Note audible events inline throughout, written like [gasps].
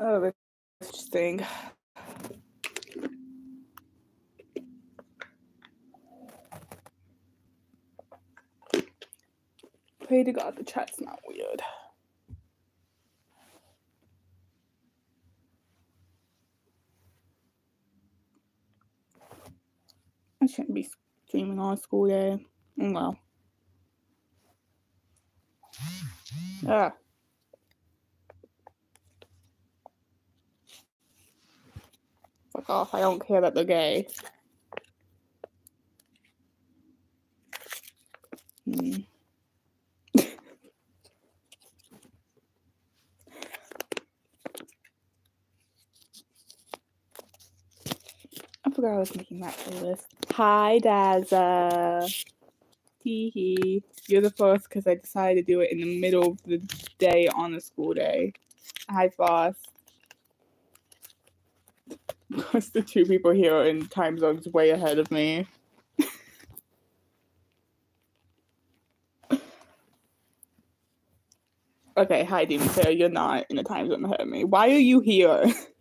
Oh, that's interesting. Pray to God the chat's not weird. I shouldn't be streaming on school day. Oh, Well. Ah. Fuck off. I don't care that they're gay. Hmm. I forgot I was making that playlist. Hi, Dazza. Hee hee. You're the first because I decided to do it in the middle of the day on a school day. Hi, boss. Because the two people here are in time zones way ahead of me. [laughs] okay, hi, Demon Slayer. You're not in a time zone ahead of me. Why are you here? [laughs]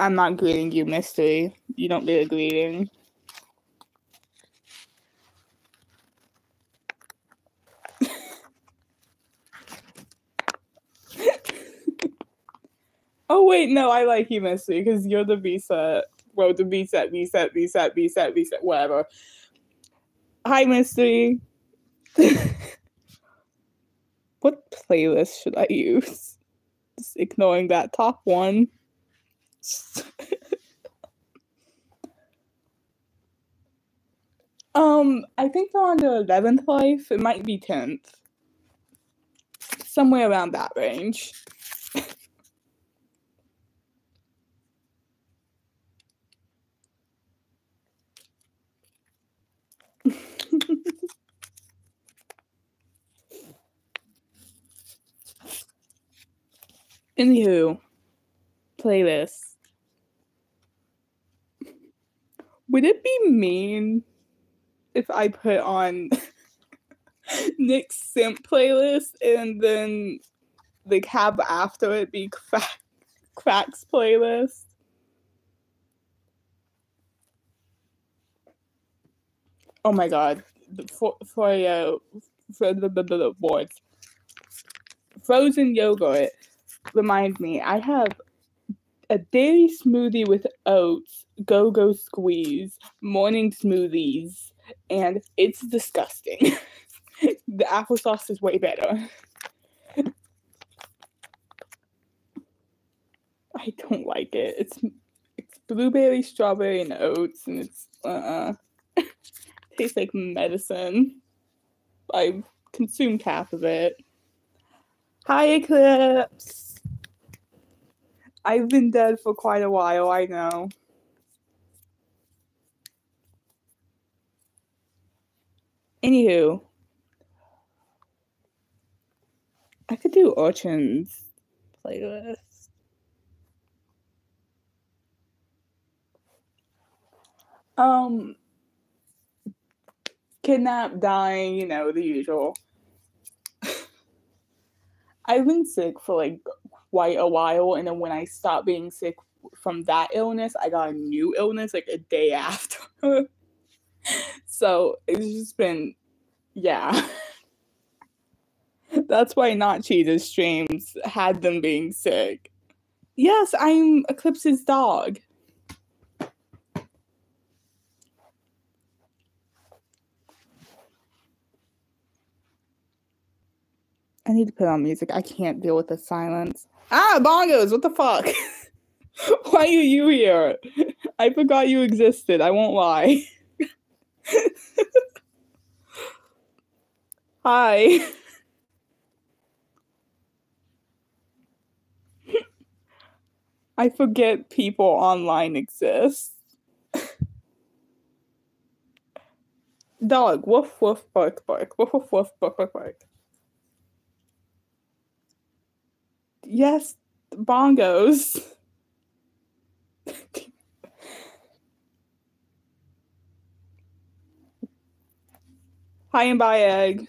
I'm not greeting you, Mystery. You don't get a greeting. [laughs] oh wait, no, I like you, Mystery, because you're the set. Well, the set, B set, B set, whatever. Hi, Mystery. [laughs] what playlist should I use? Just ignoring that top one. [laughs] um, I think they're on the eleventh life. It might be tenth. Somewhere around that range. [laughs] Anywho, playlist. Would it be mean if I put on [laughs] Nick's simp playlist and then the cab after it be crack, Crack's playlist? Oh my god. For for uh, for the, the, the. Frozen yogurt remind me, I have a daily smoothie with oats, go go squeeze, morning smoothies, and it's disgusting. [laughs] the applesauce is way better. I don't like it. It's it's blueberry, strawberry, and oats, and it's uh, [laughs] tastes like medicine. I consumed half of it. Hi, Eclipse. I've been dead for quite a while, I know. Anywho, I could do Urchin's playlist. Um, kidnapped, dying, you know, the usual. [laughs] I've been sick for like quite a while, and then when I stopped being sick from that illness, I got a new illness like a day [laughs] after. so it's just been, yeah. [laughs] That's why not cheated streams had them being sick. Yes, I'm Eclipse's dog. I need to put on music. I can't deal with the silence. Ah, bongos! What the fuck? [laughs] Why are you here? I forgot you existed. I won't lie. [laughs] Hi. [laughs] I forget people online exist. Dog, woof woof bark bark, woof woof woof bark bark bark. yes, bongos. Hi and bye, egg.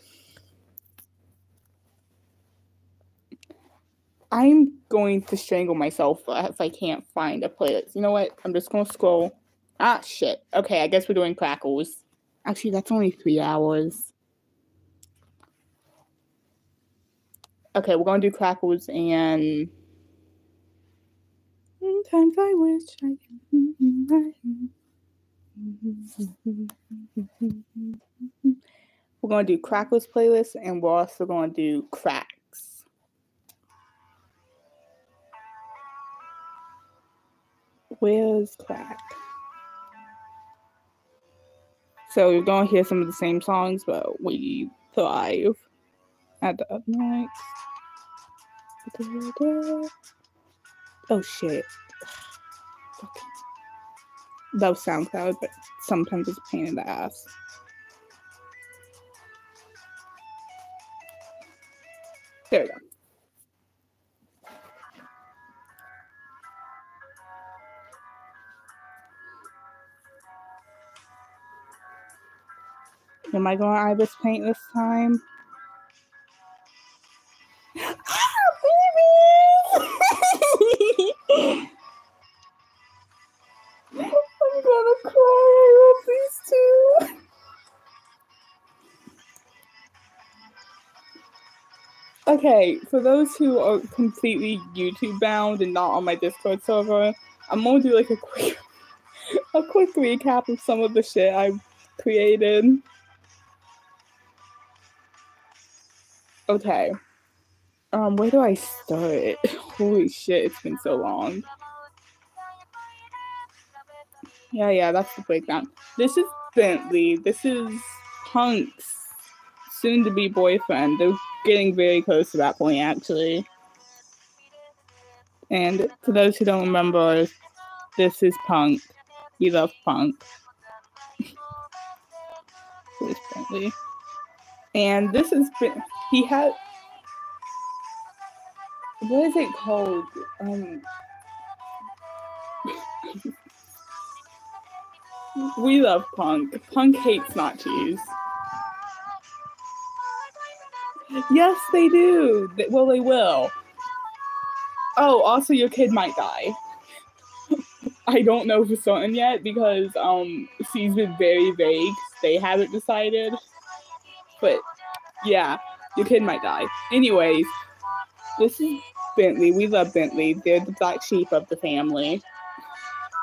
I'm going to strangle myself if I can't find a playlist. You know what? I'm just going to scroll. Ah, shit. Okay, I guess we're doing crackles. Actually, that's only three hours. Okay, we're gonna do crackles and. Sometimes I wish I could. We're gonna do crackles playlist and we're also gonna do cracks. Where's crack? So you're gonna hear some of the same songs, but we thrive at the up next. Oh shit. Love SoundCloud, but sometimes it's pain in the ass. There we go. Am I going ibis paint this time? I'm gonna cry. I love these two. Okay, for those who are completely YouTube bound and not on my Discord server, I'm gonna do like a quick [laughs] a quick recap of some of the shit I've created. Okay. Um, where do I start? [laughs] Holy shit, it's been so long. Yeah, yeah, that's the breakdown. This is Bentley. This is Punk's soon to be boyfriend. They're getting very close to that point, actually. And for those who don't remember, this is Punk. We love Punk. [laughs] Bentley. And this been, he had, what is it called? Um, we love Punk. Punk hates nachos. Yes, they do. They- Well, they will. Oh, also, your kid might die. [laughs] I don't know for certain yet because um she's been very vague. They haven't decided. But yeah, your kid might die. Anyways, this is Bentley. We love Bentley. They're the black sheep of the family.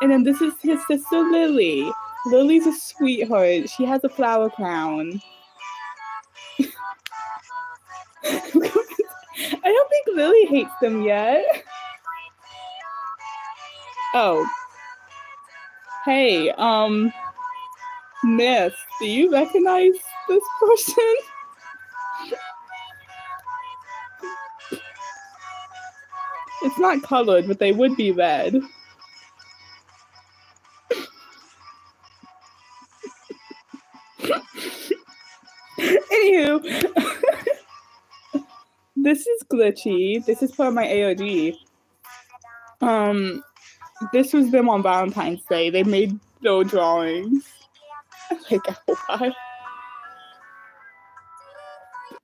And then this is his sister Lily. Lily's a sweetheart. She has a flower crown. [laughs] I don't think Lily hates them yet. Oh. Hey, um, Miss, do you recognize this person? It's not colored, but they would be red. Anywho, this is glitchy. This is part of my AOD. Um, this was them on Valentine's Day. They made no drawings. Like [laughs] apple pie.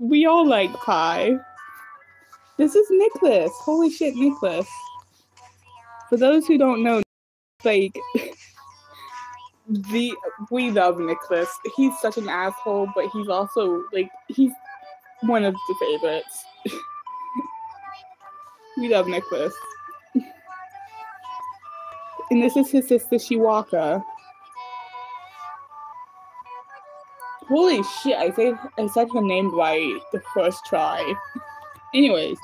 We all like pie. This is Nicholas. Holy shit, Nicholas. For those who don't know, like [laughs] the we love Nicholas. He's such an asshole, but he's also like he's one of the favorites. [laughs] we love Nicholas. And this is his sister Shiwaka. Holy shit, I said I said her name right the first try. Anyways.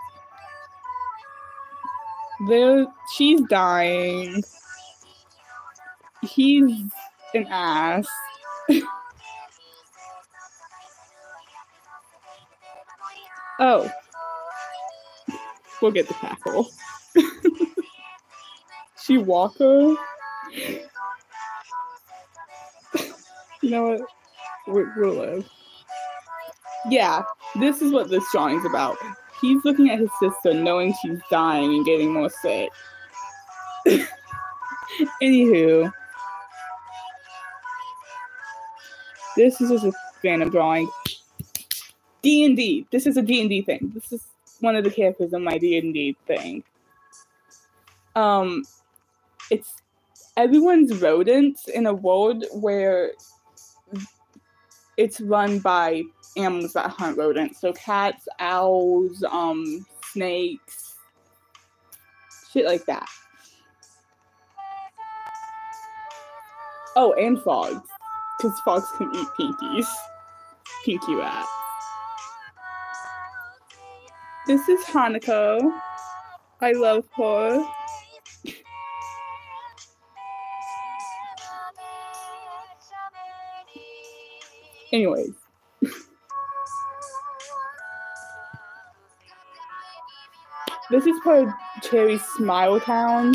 There she's dying. He's an ass. [laughs] oh. We'll get the tackle. [laughs] she Walker. [laughs] you know what? We- We'll live. Yeah, this is what this drawing's about. He's looking at his sister, knowing she's dying and getting more sick. [laughs] Anywho, this is just a random drawing. D and D. This is a D and D thing. This is one of the characters in my D and D thing. Um, it's everyone's rodents in a world where it's run by animals that hunt rodents. So cats, owls, um, snakes, shit like that. Oh, and frogs, because frogs can eat pinkies. Pinky rat. This is Hanako. I love her. [laughs] Anyways. This is part of Cherry Smile Town.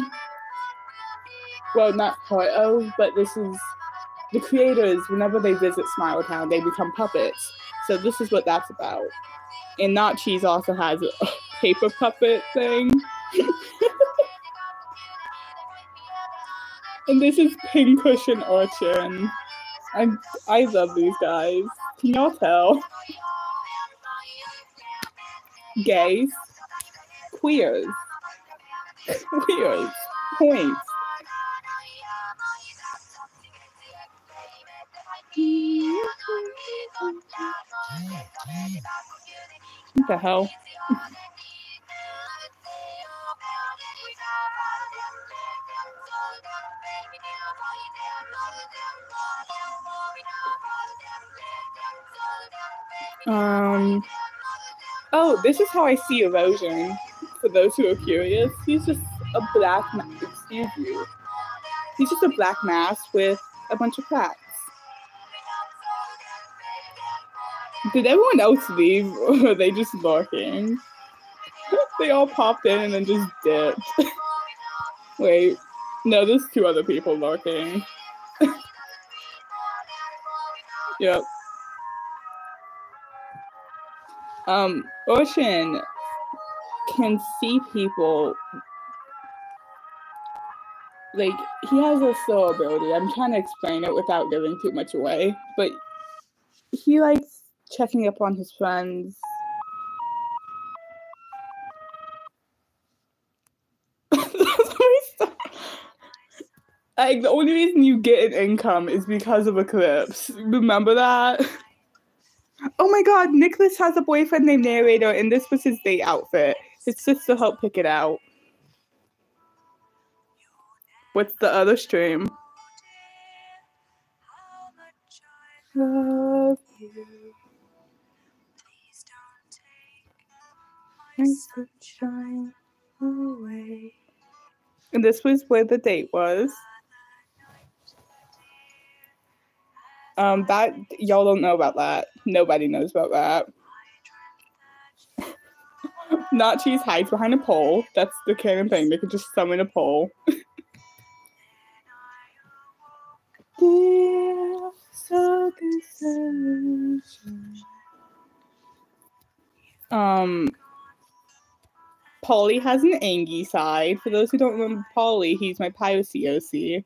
Well, not part of, oh, but this is the creators, whenever they visit Smile Town, they become puppets. So this is what that's about. And Not Cheese also has a [laughs] paper puppet thing. [laughs] and this is Pincushion Orchard. I I love these guys. Can y'all tell? [laughs] Gays, queers, [laughs] queers, points. What the hell? Um. Oh, this is how I see erosion. For those who are curious, he's just a black. Ma- excuse you. He's just a black mass with a bunch of cracks. Did everyone else leave, [laughs] or are they just barking? [laughs] they all popped in and then just dipped. [laughs] Wait, no, there's two other people barking. yep. Um, Ocean can see people. Like, he has a slow ability. I'm trying to explain it without giving too much away. But he likes checking up on his friends. [laughs] like the only reason you get an income is because of Eclipse. Remember that? [laughs] Oh my god, Nicholas has a boyfriend named Narrator, and this was his date outfit. His sister helped pick it out. What's the other stream? And this was where the date was. Um, that y'all don't know about that. Nobody knows about that. Not cheese hides behind a pole. That's the canon thing. They could just summon a pole. Um, Polly has an Angie side. For those who don't remember Polly, he's my piracy OC.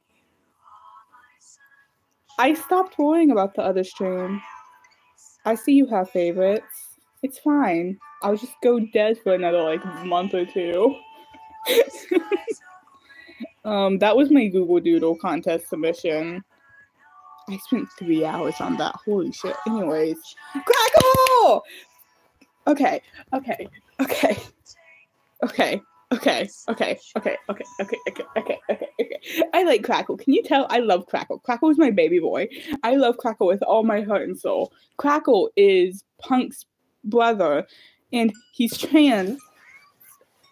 I stopped worrying about the other stream. I see you have favorites. It's fine. I'll just go dead for another like month or two. um, that was my Google Doodle contest submission. I spent three hours on that. Holy shit. Anyways, Crackle! Okay, okay, okay, okay. Okay, okay, okay, okay, okay, okay, okay, okay, okay. I like Crackle. Can you tell? I love Crackle. Crackle is my baby boy. I love Crackle with all my heart and soul. Crackle is Punk's brother, and he's trans,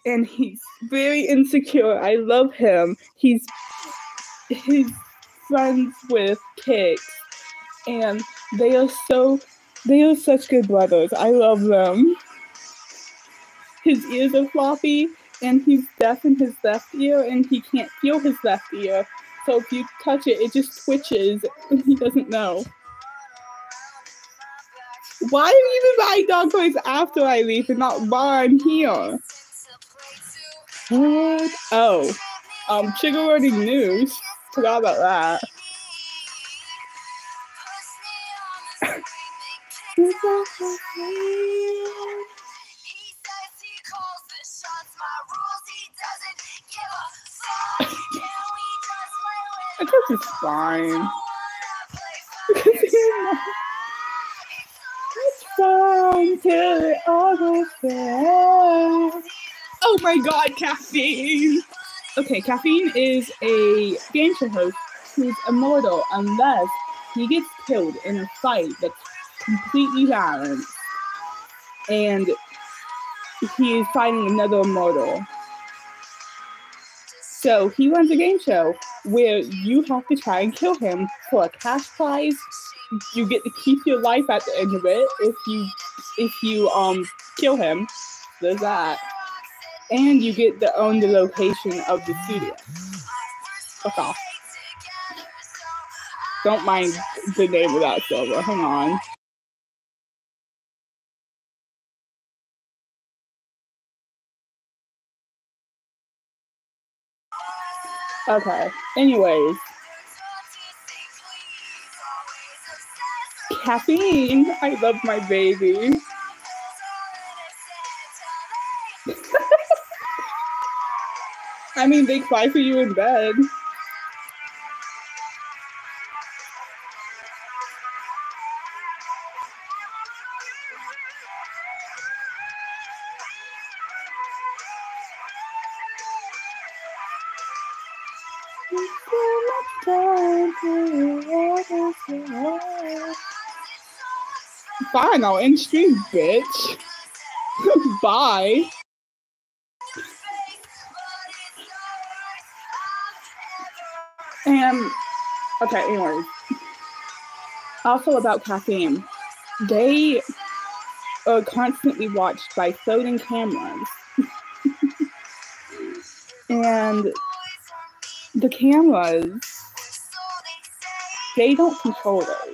and he's very insecure. I love him. He's he's friends with Kix, and they are so they are such good brothers. I love them. His ears are floppy and he's deaf in his left ear and he can't feel his left ear. So if you touch it, it just twitches and [laughs] he doesn't know. Why are you even buying dog toys after I leave and not while I'm here? What? Oh, um, trigger warning news. Forgot about that. [laughs] I guess it's fine. [laughs] [laughs] till it all goes. Oh my god, caffeine! Okay, caffeine is a game show host who's immortal unless he gets killed in a fight that's completely violent. And he is fighting another immortal. So he runs a game show where you have to try and kill him for a cash prize. You get to keep your life at the end of it if you if you um kill him. There's that. And you get to own the location of the studio. Fuck off. Don't mind the name of that server. Hang on. Okay. Anyways. Caffeine. I love my baby. [laughs] I mean, they cry for you in bed. Fine, I'll end stream, bitch. [laughs] Bye. And okay, anyways. Also about caffeine, they are constantly watched by floating cameras. [laughs] and the cameras, they don't control those.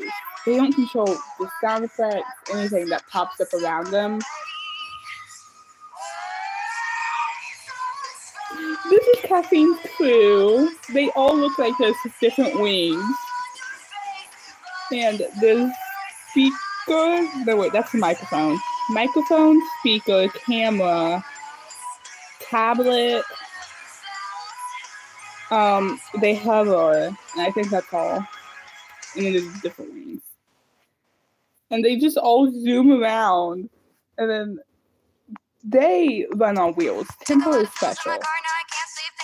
They don't control the sound effects, anything that pops up around them. This is Caffeine's crew. They all look like there's different wings. And the speaker, no wait, that's the microphone. Microphone, speaker, camera, tablet. Um, they hover, and I think that's all. And then there's different wings. And they just all zoom around. And then they run on wheels. Tempo is special.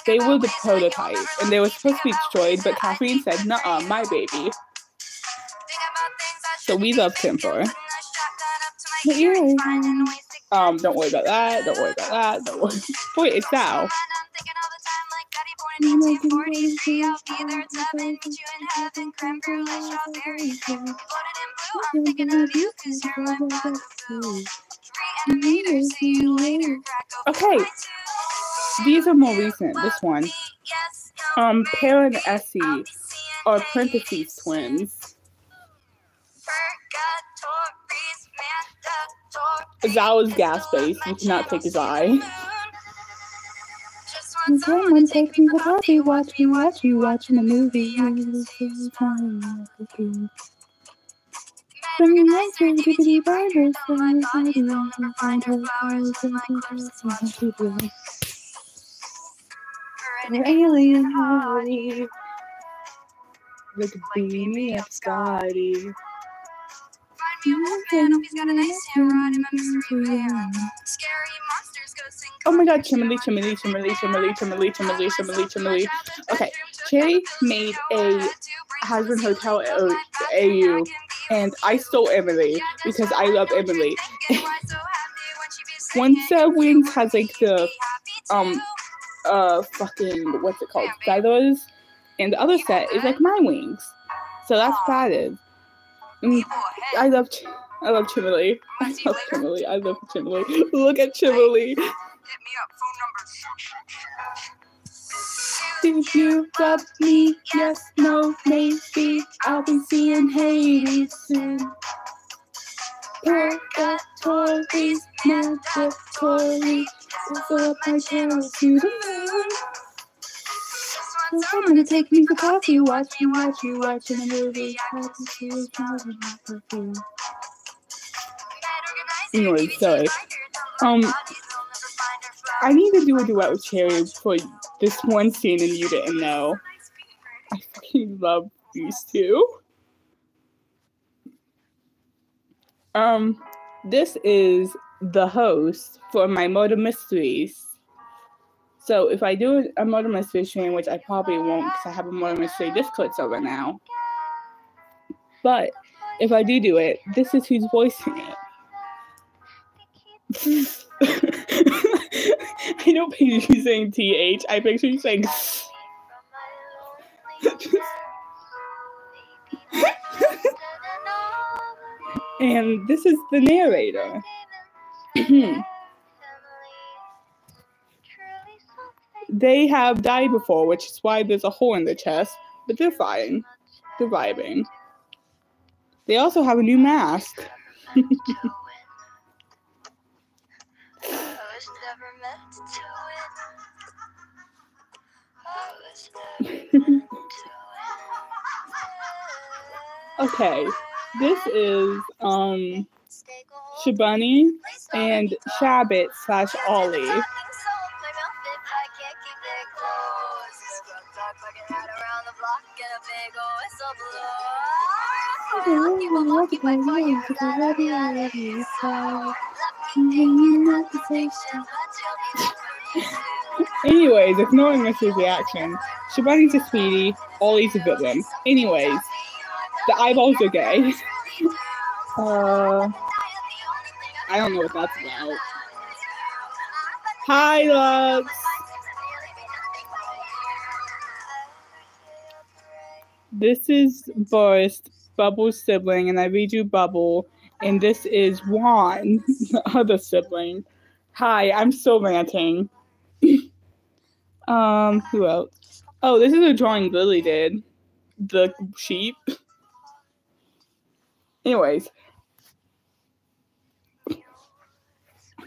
They were the prototype, and they were supposed to be destroyed, but Caffeine said, "Nuh-uh, my baby." So we love Tempo. Um, don't worry about that. Don't worry about that. Don't worry. [laughs] Wait, it's now. I'm thinking of you cause you're my bugaboo. Reanimator, see you later. Okay. These are more recent. This one. Um, Pear and Essie are parentheses twins. That was gas based. You cannot take his eye. Someone take me to coffee, watch me, watch you watching a movie. Bring your legs to dippity burners, flying body on the find her cars and An alien Holly. Look at me up, Scotty. Oh my god, Chimney, Chimney, Chimney, Chimney, Chimney, Chimney, Chimney, Chimney. Okay, Cherry made a Hazbin Hotel at AU, and I stole Emily because I love Emily. [laughs] One set of wings has like the um uh fucking what's it called feathers, and the other set is like my wings. So that's. Mm, I love I love Chimley. [laughs] I love Chimley. I love Chimley. [laughs] Look at Chimley. Did you love me? Yes, no, maybe. I'll be seeing Hades soon. Purgatories, mandatory. Fill up my channel to the moon. I'm gonna take me for coffee, watch you, watch you, watching a movie. I Happy to my perfume. Anyway, sorry. Um, I need to do a duet with Cherry for this one scene and you didn't know. I fucking love these two. Um, this is the host for my murder mysteries. So if I do a murder mystery stream, which I probably won't because I have a murder mystery Discord server now. But if I do do it, this is who's voicing it. [laughs] I don't picture you saying TH. I picture you saying. [laughs] and this is the narrator. [clears throat] they have died before, which is why there's a hole in their chest, but they're fine. They're vibing. They also have a new mask. [laughs] okay, this is um Shabani and Shabbat slash Ollie. Anyways, ignoring Mrs. reaction, Shabani's a sweetie, Ollie's a villain. Anyways, the eyeballs are gay. [laughs] uh, I don't know what that's about. Hi, Lux. This is Boris, Bubble's sibling, and I read you Bubble, and this is Juan, [laughs] the other sibling. Hi, I'm still ranting. [clears throat] um, who else? Oh, this is a drawing Lily did. The sheep. Anyways. I'm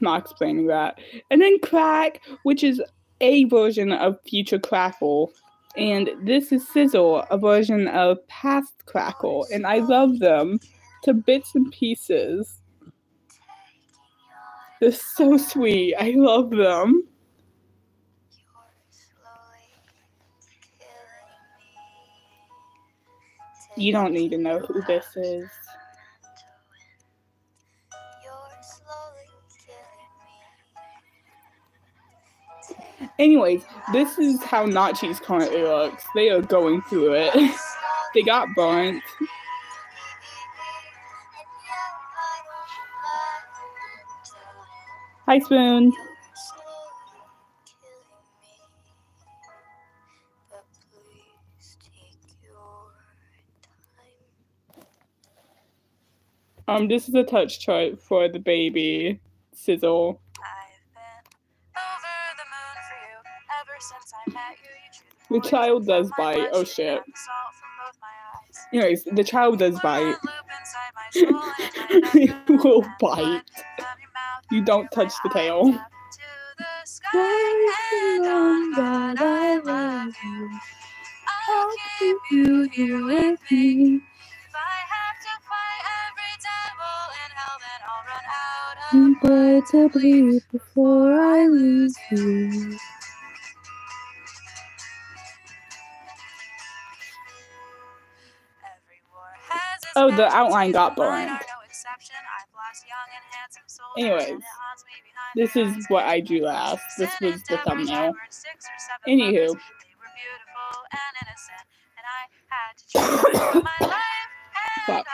not explaining that. And then Crack, which is a version of Future Crackle. And this is Sizzle, a version of Past Crackle. And I love them to bits and pieces. They're so sweet. I love them. You don't need to know who this is. Anyways, this is how Nazis currently looks. They are going through it. [laughs] they got burnt. Hi, Spoon. Um, this is a touch chart for the baby sizzle. The child does bite. Oh shit. Anyways, the child does bite. it [laughs] will bite. You don't touch the tail. I'll keep you here with me. But to bleed before I lose you. Oh, the outline got boring. Anyways, this is what I drew last. This was the thumbnail. Anywho. [coughs] Fuck.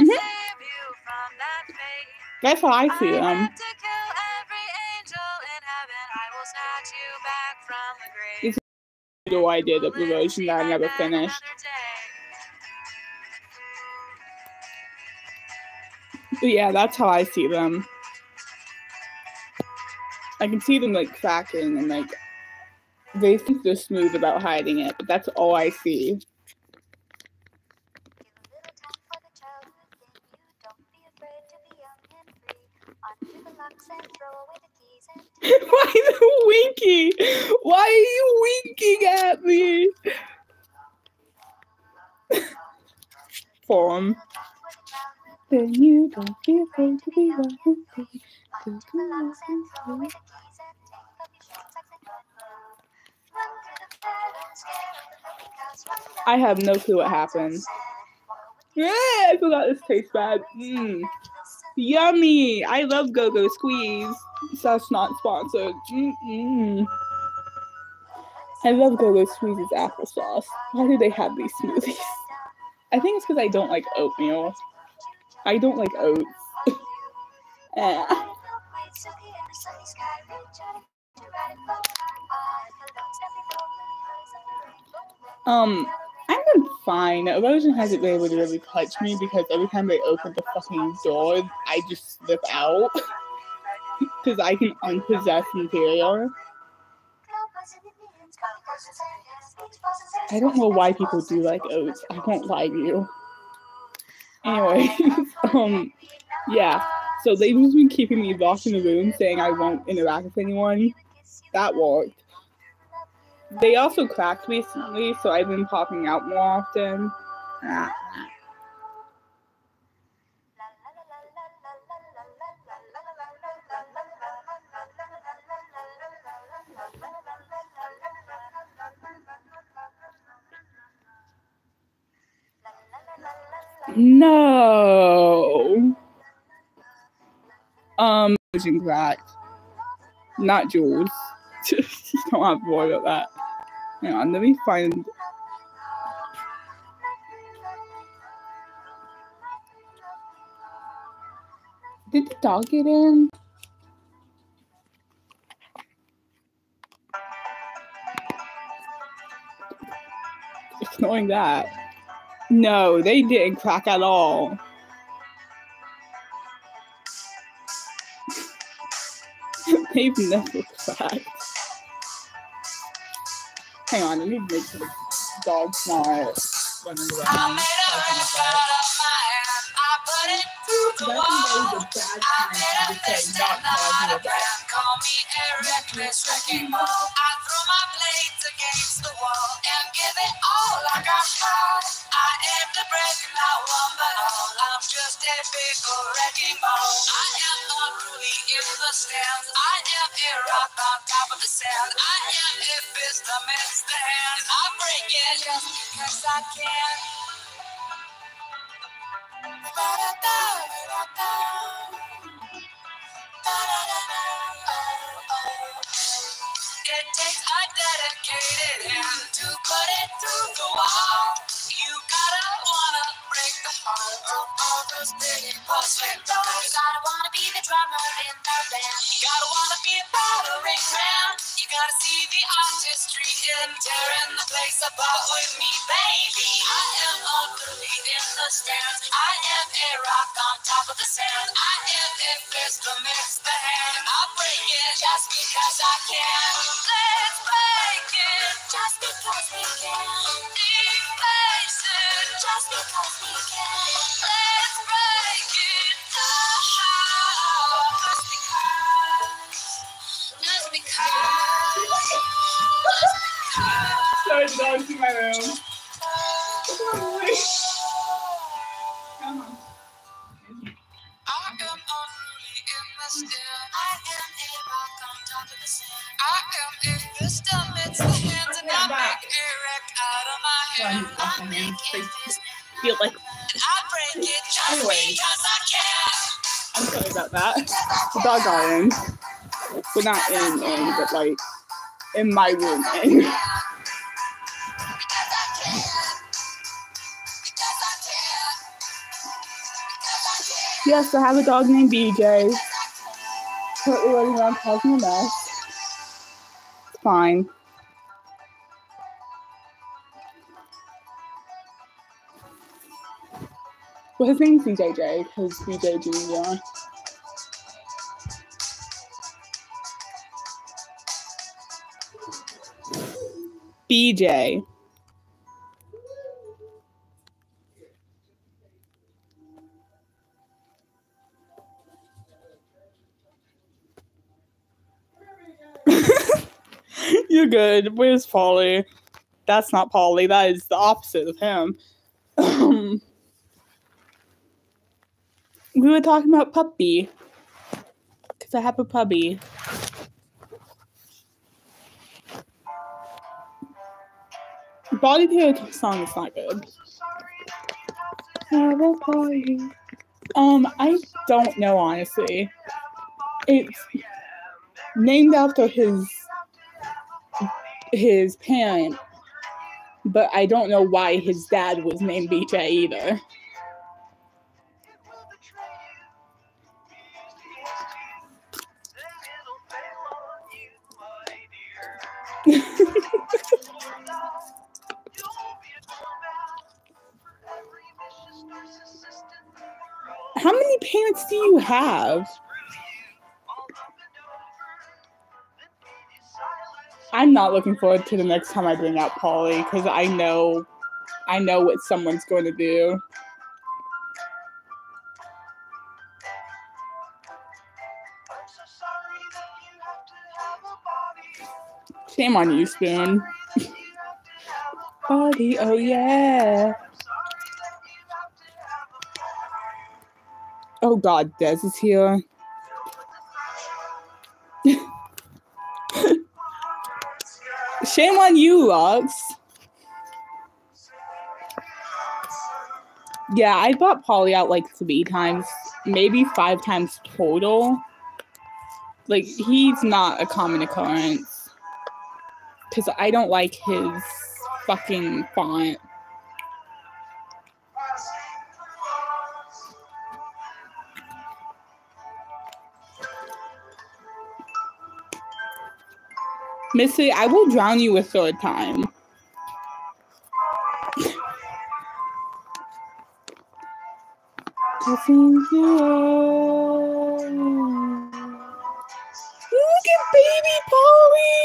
Mm-hmm. That's how I see them. This video I did of the version that I never finished. But yeah, that's how I see them. I can see them like cracking and like they think they're smooth about hiding it, but that's all I see. [laughs] Why the winky? Why are you winking at me? [laughs] Form. then you don't afraid to be wild. baby. To be wild and. I have no clue what happened. Yeah, I forgot this tastes bad. Mmm. Yummy! I love Go Go Squeeze. That's not sponsored. Mm-mm. I love Go Go Squeeze's applesauce. Why do they have these smoothies? I think it's because I don't like oatmeal. I don't like oats. [laughs] Eh. Um, Been fine. Erosion hasn't been able to really touch me because every time they open the fucking door, I just slip out. [laughs] Because I can unpossess material. I don't know why people do like oats. I won't lie to you. Anyway, [laughs] um, yeah. So they've just been keeping me locked in the room, saying I won't interact with anyone. That worked. They also cracked recently, so I've been popping out more often. Ah. No. Um, cracked. Not Jules. [laughs] don't have to worry about that. Hang on, let me find. Did the dog get in? Ignoring that. No, they didn't crack at all. [laughs] They've never cracked. Hang on, let me make the dog smart running I around. made a talking mess about out of my hand. I put it through the wall. I made a list and not a. Call me a reckless wrecking ball. I my blades against the wall and give it all I got. I to break not one but all. I'm just a big old wrecking ball. I am unruly in the stands. I am a rock sand. I am a the hands. I break it just because I can. It takes a dedicated hand to put it through the wall. You gotta wanna break the heart of all those big porcelain dolls. In tearing the place apart with me, baby. I am unruly in the stands. I am a rock on top of the sand. I am a fist amidst the hand. I'll break it just because I can. Let's break it just because we because I can. I'm sorry about that. The dog got in. Well, not in, in, but like in my room. [laughs] In. Yes, I have a dog named BJ. Currently running around causing a mess. It's fine. Well, his name's BJJ because BJ Jr. BJ. [laughs] You're good. Where's Polly? That's not Polly. That is the opposite of him. [laughs] We were talking about puppy. Because I have a puppy. Body Terror song is not good. Have a party. Um, I don't know honestly. It's named after his his parent, but I don't know why his dad was named BJ either. Parents do you have? I'm not looking forward to the next time I bring out Polly because I know, I know what someone's going to do. Shame on you, Spoon. [laughs] Body, oh yeah. Oh God, Des is here. [laughs] Shame on you, Lux. Yeah, I bought Polly out like three times, maybe five times total. Like, he's not a common occurrence. Because I don't like his fucking font. Missy, I will drown you a third time. Look at baby Polly.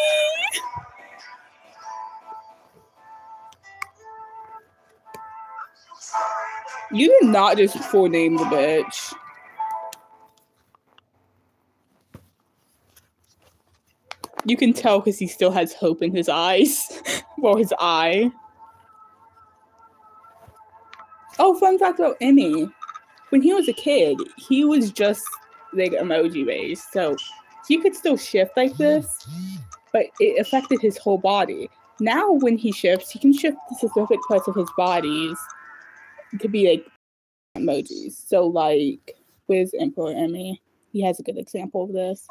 You did not just full name the bitch. You can tell because he still has hope in his eyes. [laughs] well, his eye. Oh, fun fact about Emmy. When he was a kid, he was just like emoji based. So he could still shift like this, but it affected his whole body. Now, when he shifts, he can shift the specific parts of his bodies to be like emojis. So, like, with Emperor Emmy, he has a good example of this.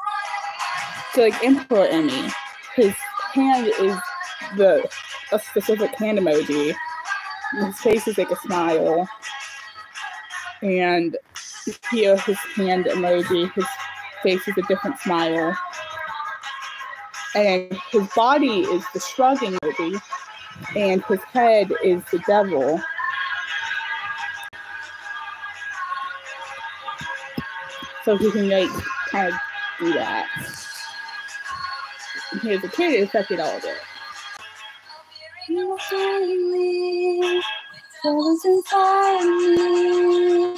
So like Emperor Emmy, his hand is the a specific hand emoji. His face is like a smile. And here uh, his hand emoji, his face is a different smile. And his body is the shrugging emoji. And his head is the devil. So he can like kind of do that when he a kid, it affected all of it. Me, me.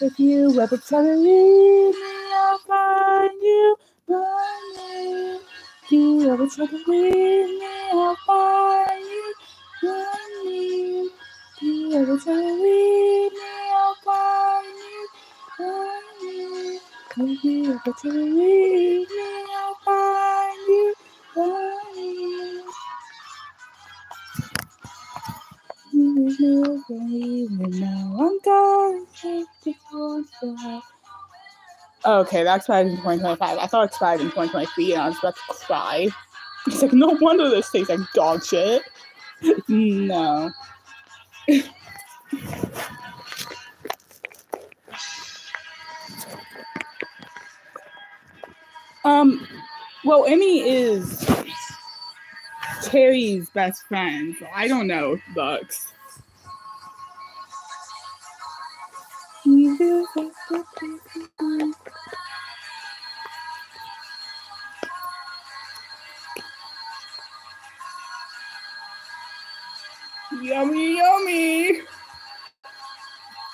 If you ever try to leave me, I'll find you running. If you ever try to leave me, I'll find you running. If you ever try to leave me, I'll find you running. If you ever try to leave me, Okay, that expired in 2025. I thought it expired in 2023 and I was about to cry. [laughs] It's like, no wonder this tastes like dog shit. [laughs] no. [laughs] um, well, Emmy is Terry's best friend. So I don't know, Bucks. Yummy, yummy.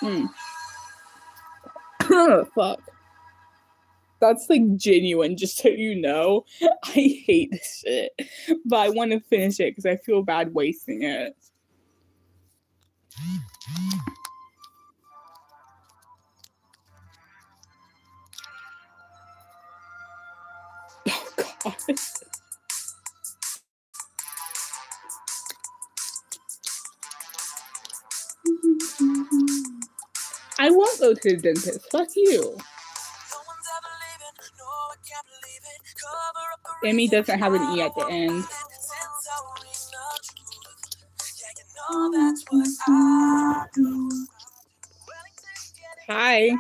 Hmm. [coughs] Fuck that's like genuine, just so you know. I hate this shit, but I want to finish it because I feel bad wasting it. [laughs] Oh, God. [laughs] I won't go to the dentist. Fuck you. Emmy doesn't have an E at the end. Hi.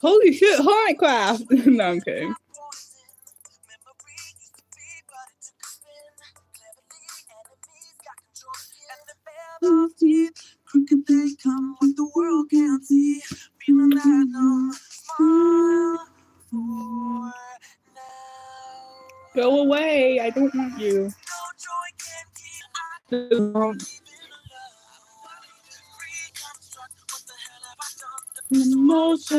Holy shit, Minecraft. [laughs] no, I'm kidding. Crooked they come the world can't see. Feeling that smile for. Go away. I don't want you. No joy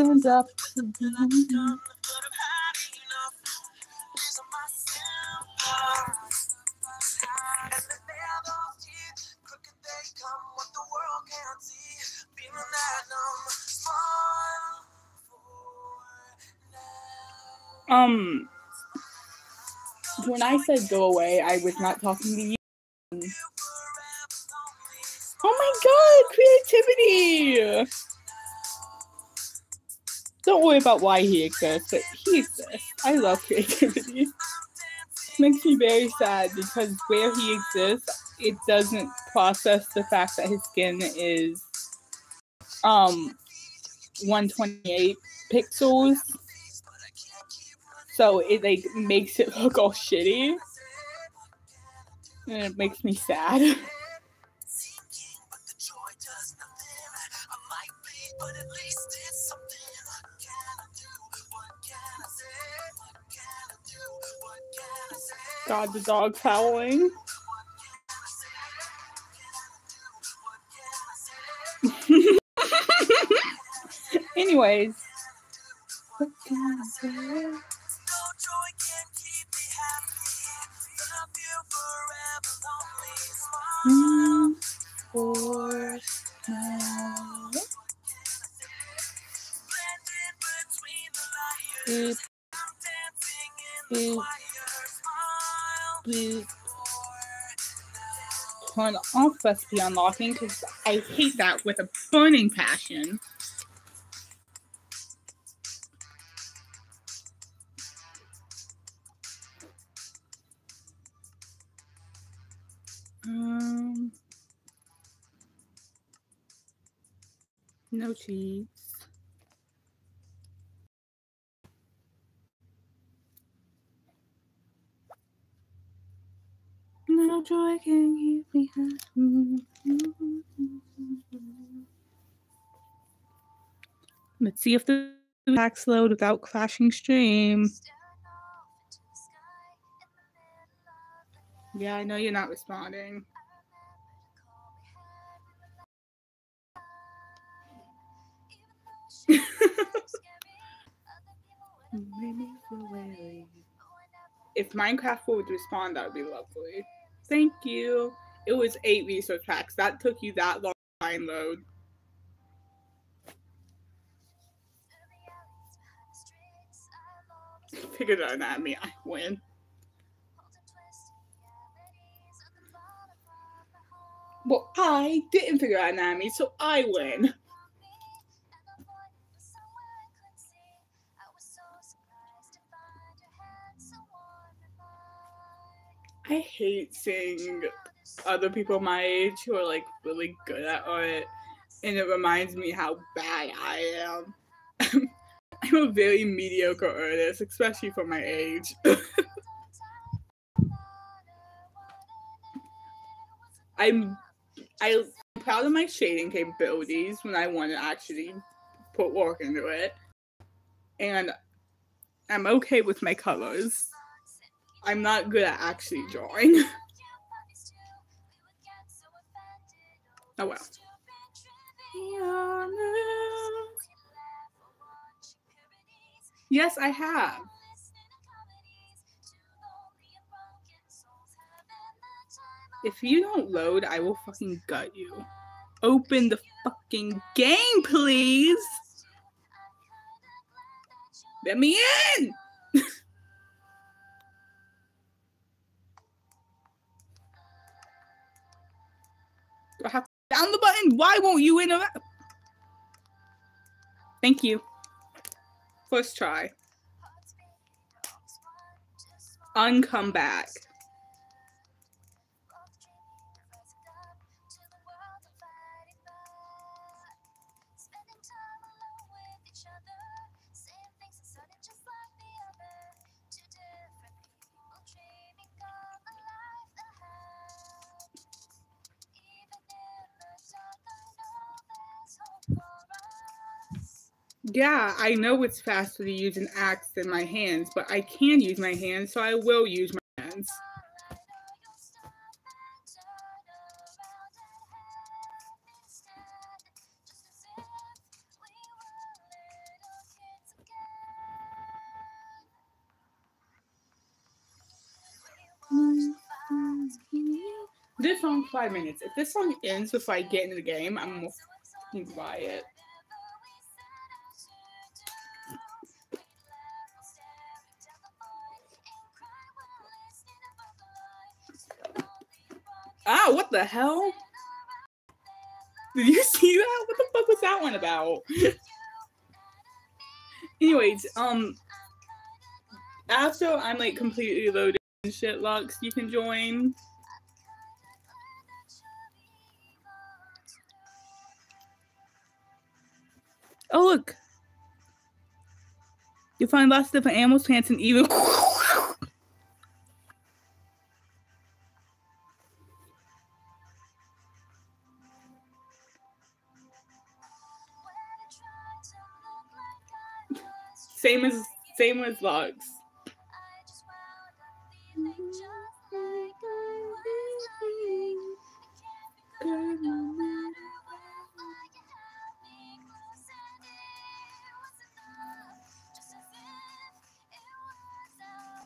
I said go away, I was not talking to you. Oh my god, creativity! Don't worry about why he exists, but he exists. I love creativity. [laughs] Makes me very sad because where he exists, it doesn't process the fact that his skin is um 128 pixels. So it like makes it look all shitty. And it makes me sad. But the joy does [laughs] Smile. For now. Beep, beep, beep. Turn off recipe unlocking because I hate that with a burning passion. Um, no cheese. No joy can keep me happy. Let's see if the packs load without crashing stream. Yeah, I know you're not responding. [laughs] If Minecraft would respond, that would be lovely. Thank you. It was eight resource packs. That took you that long to find load. [laughs] Figured out me, I win. Well, I didn't figure out Nami, so I win. I hate seeing other people my age who are like really good at art, and it reminds me how bad I am. [laughs] I'm a very mediocre artist, especially for my age. [laughs] I'm I'm proud of my shading capabilities when I want to actually put work into it, and I'm okay with my colors. I'm not good at actually drawing. [laughs] oh well. Yes, I have. If you don't load, I will fucking gut you. Open the fucking game, please! Let me in! [laughs] Do I have to down the button? Why won't you in? Thank you. First try. Uncome back. Yeah, I know it's faster to use an axe than my hands, but I can use my hands, so I will use my hands. This song five minutes. If this song ends before I get into the game, I'm gonna buy it. Ah, what the hell? Did you [laughs] see that? What the fuck was that one about? [laughs] Anyways, um, after I'm like completely loaded and shit, Lux, you can join. Oh look, you find lots of different animals, plants, and even. [laughs] same as same as Lux.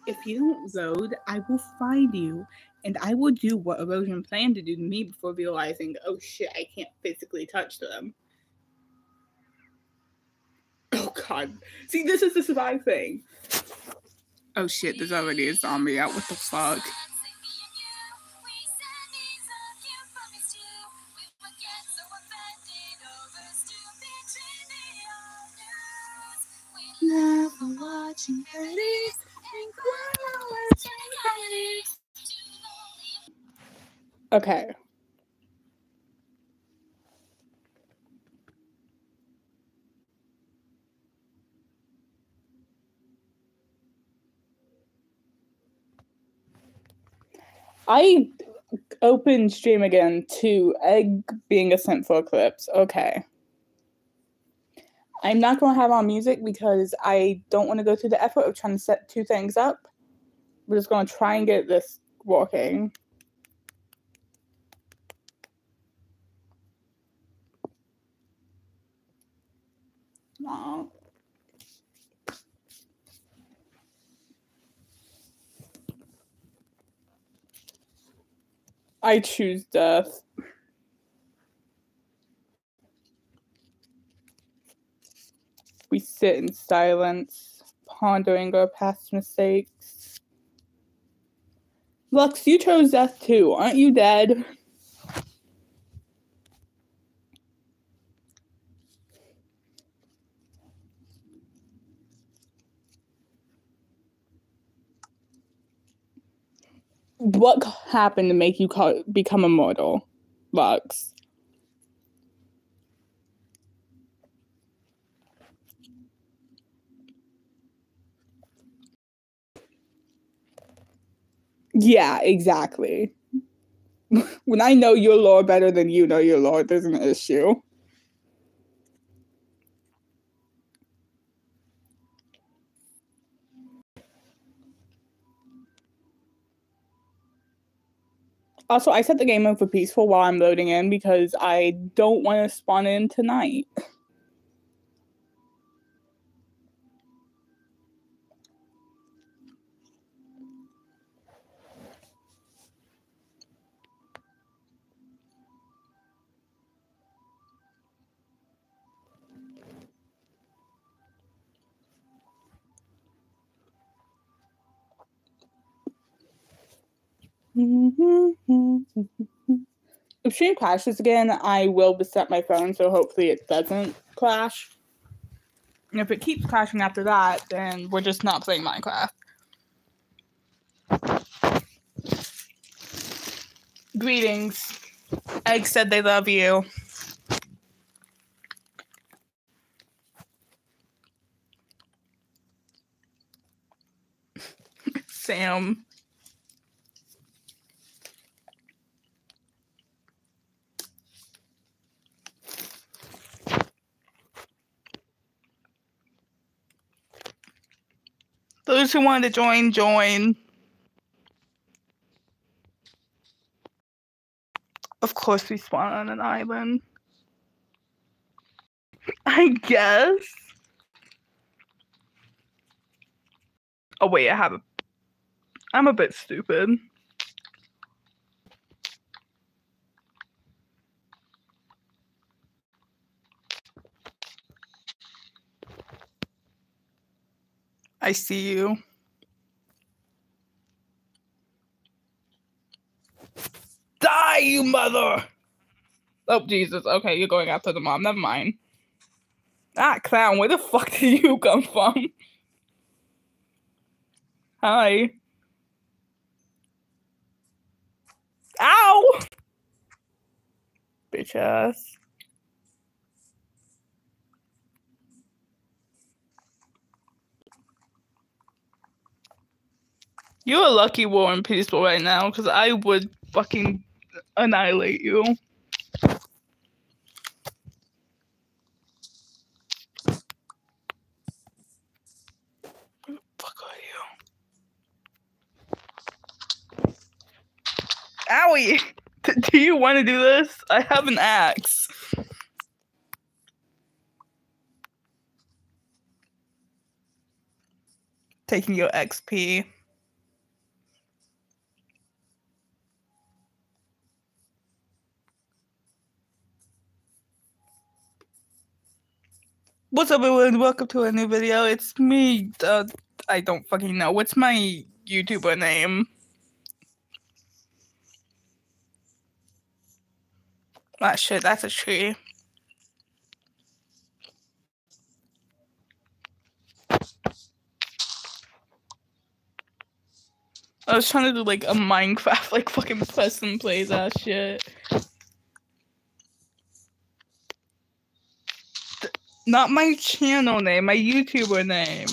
If you don't load, I will find you, and I will do what Erosion planned to do to me before realizing, oh shit, I can't physically touch them. Oh god. See, this is the survive thing. Oh shit, there's already a zombie out. What the fuck? Never watching Hades and growers and Hades. Okay. I opened stream again to egg being a sent for eclipse. Okay. I'm not going to have on music because I don't want to go through the effort of trying to set two things up. We're just going to try and get this working. Aw. I choose death. We sit in silence, pondering our past mistakes. Lux, you chose death too. Aren't you dead? What happened to make you call, become immortal, Lux? Yeah, exactly. [laughs] when I know your lore better than you know your lore, there's an issue. Also, I set the game up for peaceful while I'm loading in because I don't want to spawn in tonight. Mm-hmm. If stream crashes again, I will beset my phone, so hopefully it doesn't clash. And if it keeps clashing after that, then we're just not playing Minecraft. Greetings. Egg said they love you. [laughs] Sam. Those who wanted to join, join. Of course, we spawn on an island. I guess. Oh wait, I have a. I'm a bit stupid. I see you. Die, you mother! Oh, Jesus. Okay, you're going after the mom. Never mind. Ah, clown, where the [laughs] fuck did you come from? Hi. Ow! Bitch ass. You're lucky war and peaceful right now, because I would fucking annihilate you. Fuck are you? Owie! [laughs] Do you want to do this? I have an axe. Taking your XP. What's up, everyone? Welcome to a new video. It's me. Uh, I don't fucking know. What's my YouTuber name? Ah, shit, that's a tree. I was trying to do like a Minecraft, [laughs] like fucking press and plays ass shit. Not my channel name, my YouTuber name.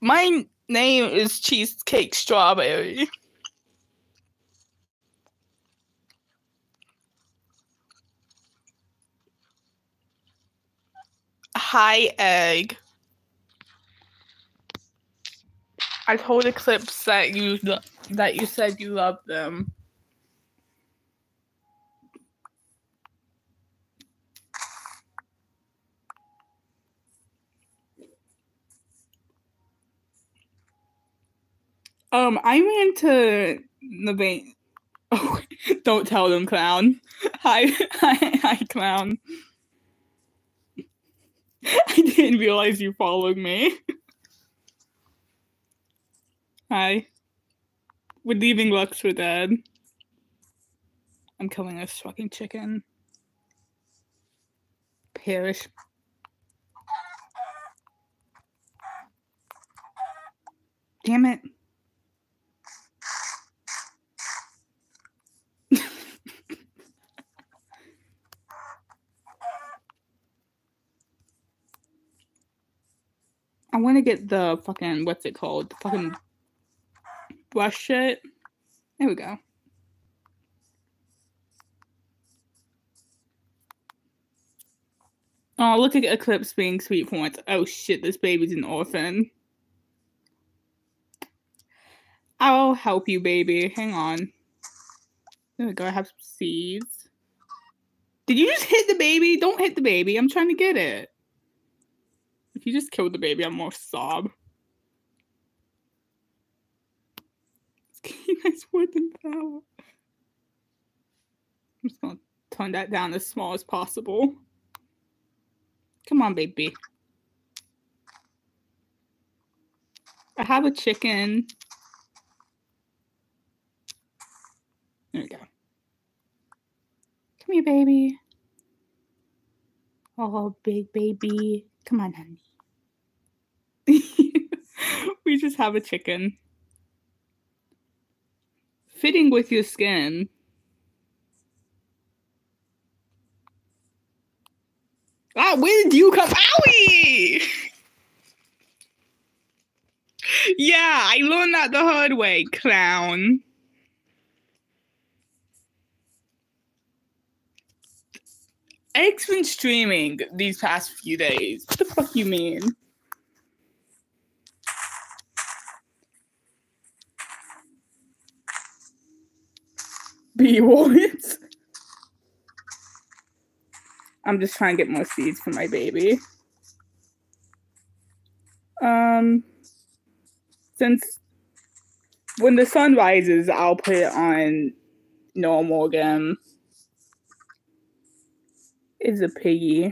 My name is Cheesecake Strawberry. Hi, Egg. I told Eclipse that you that you said you love them. Um, I ran to the bank. [laughs] Oh, don't tell them, clown. Hi, [laughs] hi, hi, clown. [laughs] I didn't realize you followed me. [laughs] Hi. We're leaving Lux for dead. I'm killing this fucking chicken. Perish. Damn it. I want to get the fucking what's it called? The fucking brush shit. There we go. Oh, look at Eclipse being sweet once. Oh shit, this baby's an orphan. I'll help you, baby. Hang on. There we go. I have some seeds. Did you just hit the baby? Don't hit the baby. I'm trying to get it. If you just killed the baby, I'm more sob. [laughs] Nice and power. I'm just gonna turn that down as small as possible. Come on, baby. I have a chicken. There we go. Come here, baby. Oh, big baby. Come on, honey. [laughs] we just have a chicken. Fitting with your skin. Ah, where did you come? Owie! yeah, I learned that the hard way, clown. X been streaming these past few days. What the fuck you mean? B wards. I'm just trying to get more seeds for my baby. Um, since when the sun rises, I'll put it on normal again. Is a piggy.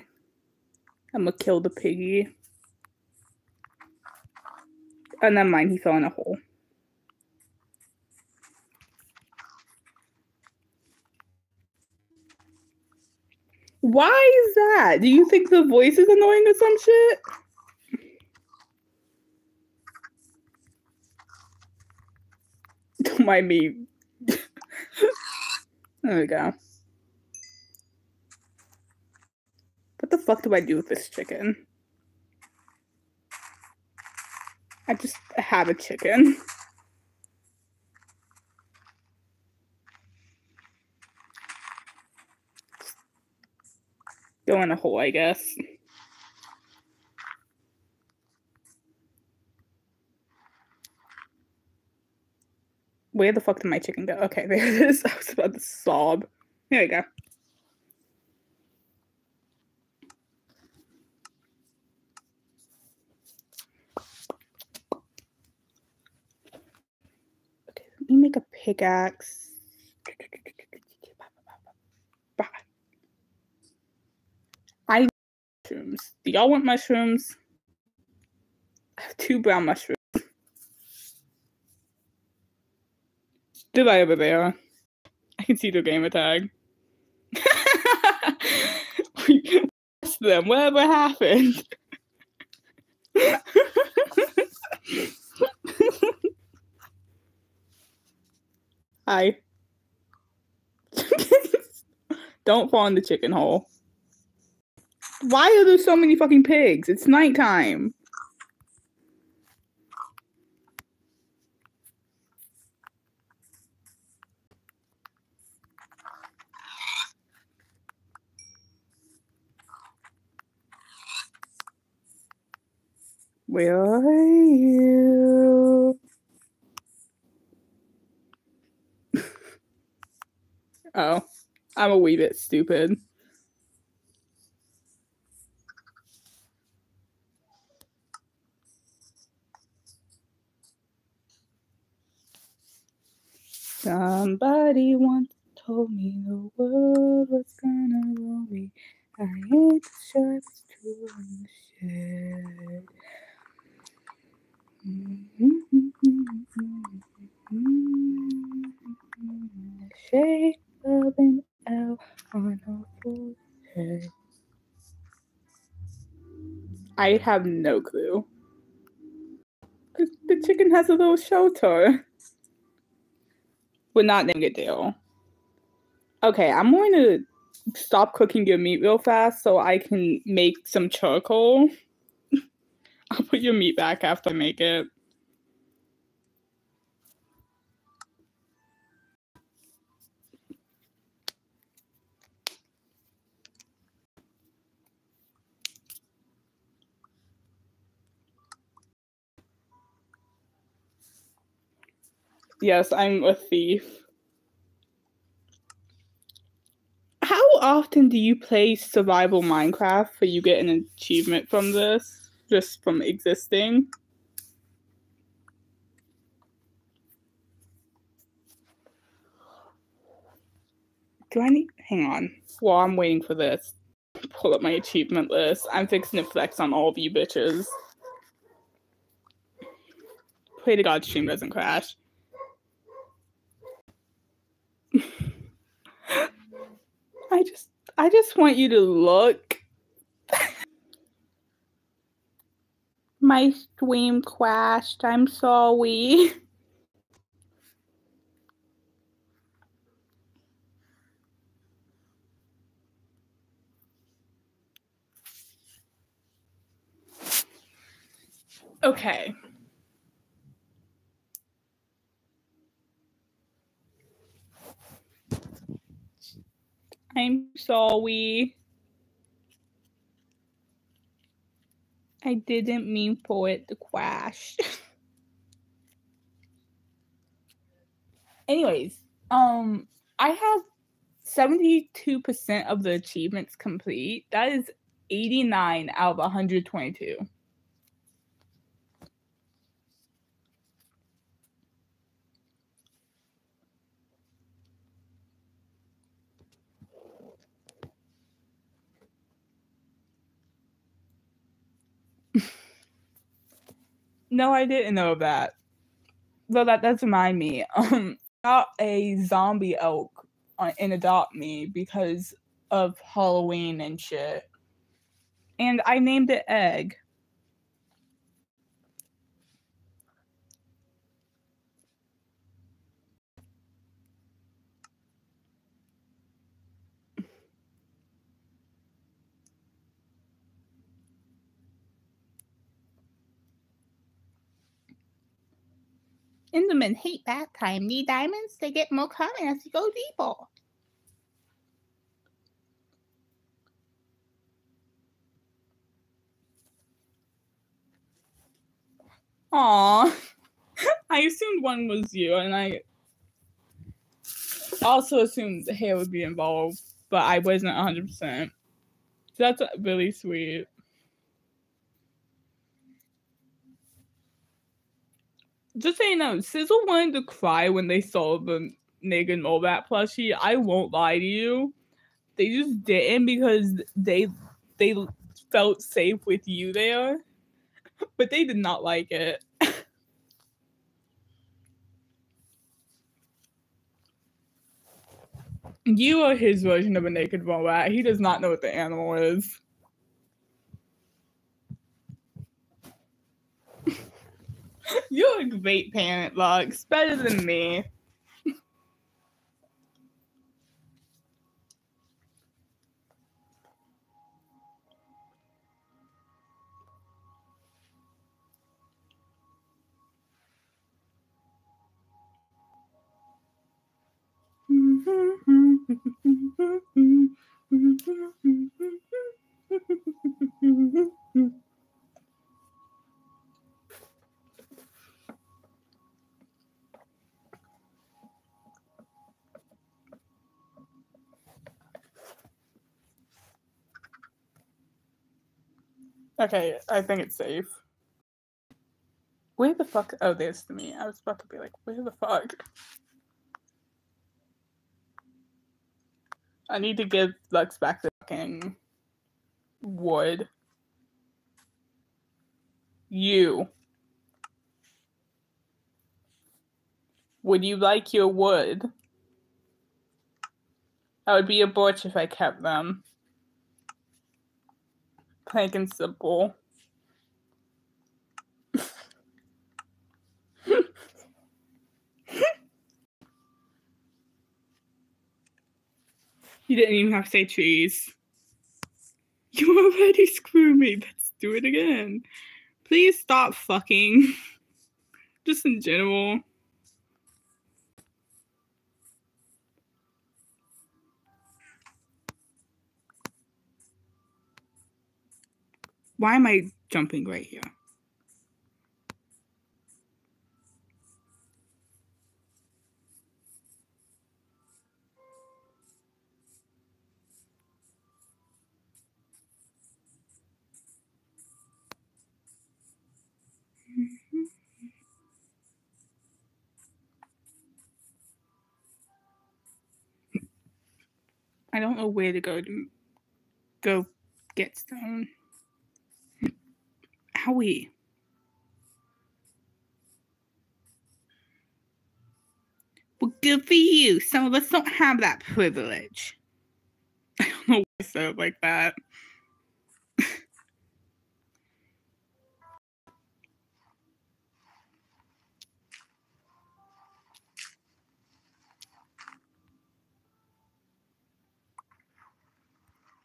I'm gonna kill the piggy. Oh, never mind, he fell in a hole. Why is that? Do you think the voice is annoying or some shit? Don't mind me. [laughs] there we go. What the fuck do I do with this chicken? I just have a chicken. Go in a hole, I guess. Where the fuck did my chicken go? Okay, [laughs] there it is. I was about to sob. There we go. Okay, let me make a pickaxe. I need mushrooms. Do y'all want mushrooms? I have two brown mushrooms. Goodbye over there. I can see the gamer tag. we lost them. Whatever happened? Hi. [laughs] Don't fall in the chicken hole. Why are there so many fucking pigs? It's nighttime. Where are you? [laughs] oh, I'm a wee bit stupid. Somebody once told me the world was gonna roll me. I ain't the sharpest tool in the shed. The shape of an L on her forehead. I have no clue. The, the chicken has a little shelter. We're not naming it Dale. Okay, I'm going to stop cooking your meat real fast so I can make some charcoal. [laughs] I'll put your meat back after I make it. Yes, I'm a thief. How often do you play survival Minecraft where you get an achievement from this? Just from existing? Do I need? Hang on. While I'm waiting for this, pull up my achievement list. I'm fixing to flex on all of you bitches. Pray to God, stream doesn't crash. I just, I just want you to look. my stream crashed. I'm sorry. Okay. I'm sorry. I didn't mean for it to crash. [laughs] Anyways, um I have 72% of the achievements complete. That is 89 out of 122. No, I didn't know that. Though that does remind me. [laughs] Um, got a zombie elk on, in Adopt Me because of Halloween and shit, and I named it Egg. Endermen hate bath time. Need diamonds? They get more common as you go deeper. Aw. [laughs] I assumed one was you, and I also assumed the hair would be involved, but I wasn't 100%. So that's really sweet. Just saying you know, Sizzle wanted to cry when they saw the Naked Mobat plushie. I won't lie to you. They just didn't because they they felt safe with you there. But they did not like it. [laughs] you are his version of a naked Mobat. He does not know what the animal is. You're a great parent, Lux. Better than me. [laughs] Okay, I think it's safe. Where the fuck? Oh, there's the me. I was about to be like, where the fuck? I need to give Lux back the fucking wood. You. Would you like your wood? I would be a butch if I kept them. Plain and simple. you didn't even have to say cheese. You already [laughs] screwed me. Let's do it again. Please stop fucking. [laughs] Just in general. Why am I jumping right here? I don't know where to go to go get stone. Howie. Well, good for you. Some of us don't have that privilege. [laughs] I don't know why I said it like that. [laughs]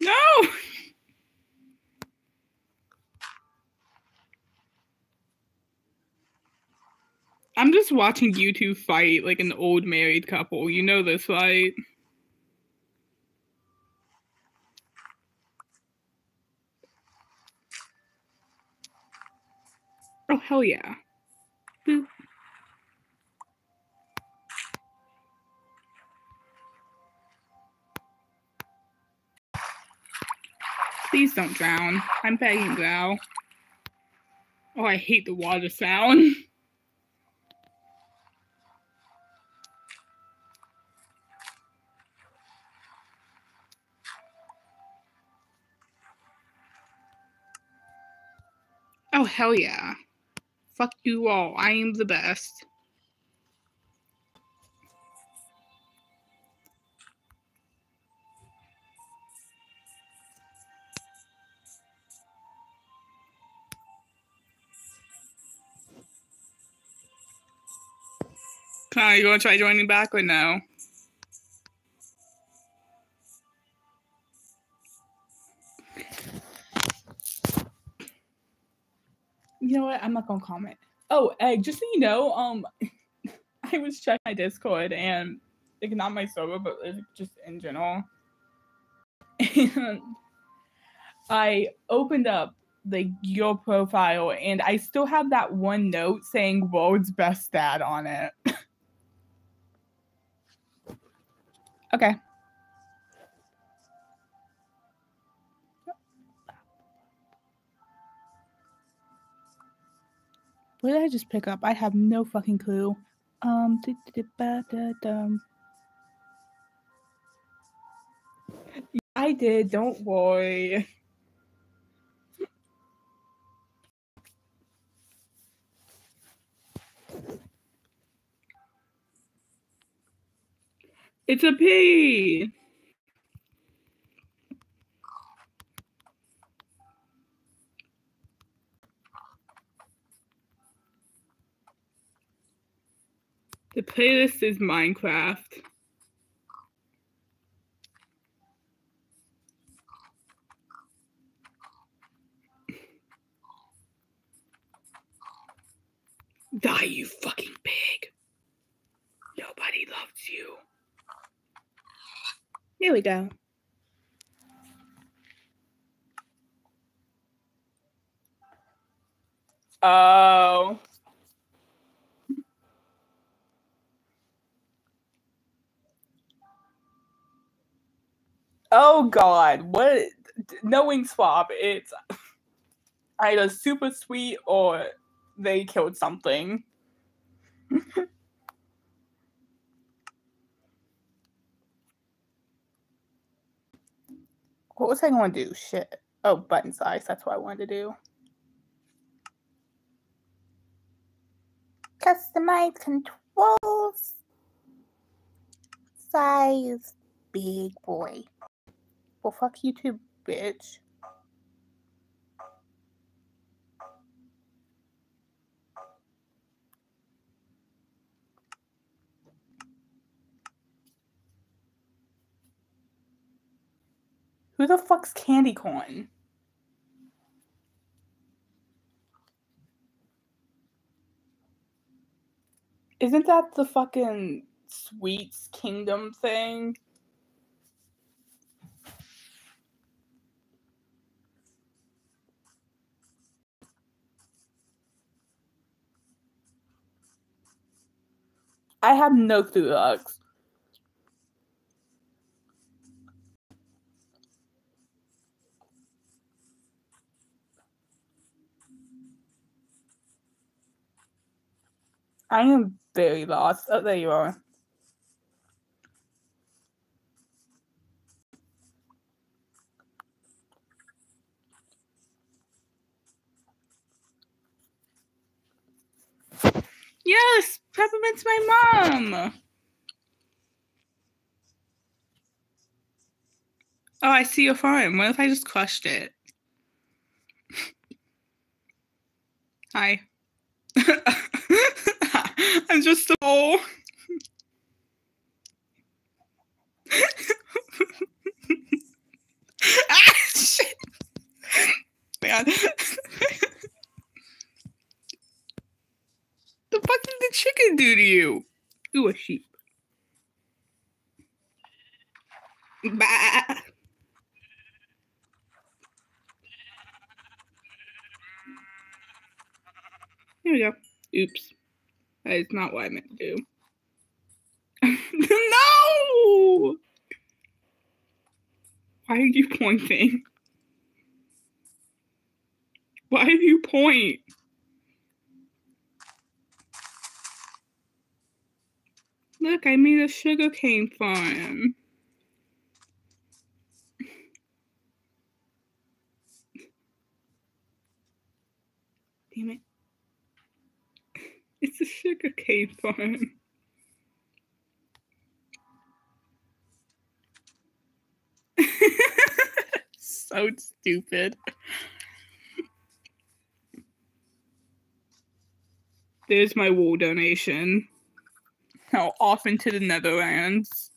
no! I'm just watching you two fight like an old married couple. You know this, right? Oh, hell yeah. Boop. Please don't drown. I'm begging Gal. Oh, I hate the water sound. [laughs] Oh, hell yeah. Fuck you all. I am the best. Connor, you want to try joining back or no? You know what? I'm not gonna comment. Oh, Egg, just so you know, um, [laughs] I was checking my Discord and like not my server, but like, just in general. And I opened up like your profile and I still have that one note saying world's best dad on it. [laughs] okay. What did I just pick up? I have no fucking clue. Um. I did. Don't worry. It's a a P. The playlist is Minecraft. Die, you fucking pig. Nobody loves you. Here we go. Oh. Oh God! What? Knowing swap, it's [laughs] either super sweet or they killed something. [laughs] what was I going to do? Shit. Oh, button size. That's what I wanted to do. Customize controls. Size. Big boy. Well, fuck you too, bitch. Who the fuck's Candy Corn? Isn't that the fucking Sweets Kingdom thing? I have no clue, Alex. I am very lost. Oh, there you are. Yes, Peppermint's my mom. Oh, I see your farm. What if I just crushed it? Hi. [laughs] I'm just so. [laughs] ah, shit. Man. [laughs] the fuck did the chicken do to you? Ooh, a sheep. Bah. There we go. Oops. That is not what I meant to do. [laughs] no! Why are you pointing? Why do you point? Look, I made a sugarcane farm. Damn it. It's a sugarcane farm. [laughs] so stupid. There's my wool donation. Now off into the Netherlands.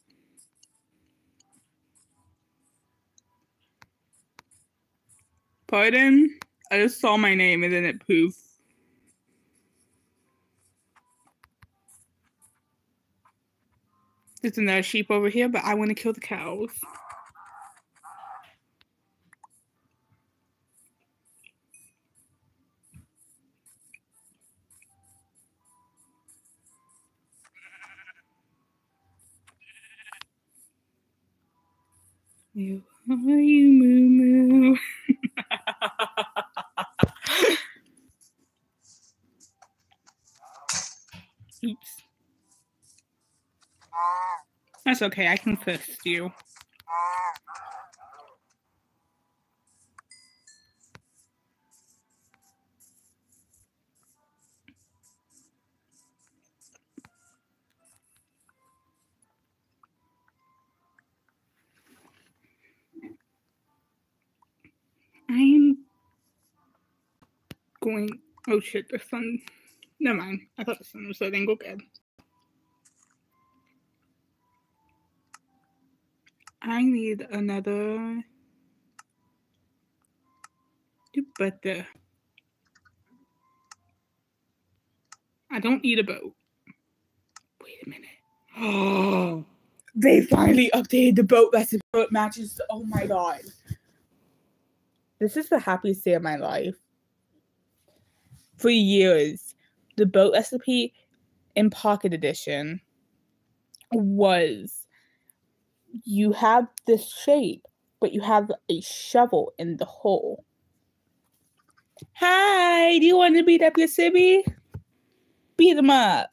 Pardon? I just saw my name and then it poof. There's another sheep over here, but I want to kill the cows. You are you moo moo. [laughs] Oops. That's okay, I can fist you. Oh shit, the sun. Never mind. I thought the sun was setting. Good. I need another. But the. I don't need a boat. Wait a minute. Oh, [gasps] they finally updated the boat so it matches. Oh my god. This is the happiest day of my life. For years, the boat recipe in Pocket Edition was you have this shape, but you have a shovel in the hole. Hi, do you want to beat up your sibby? Beat him up.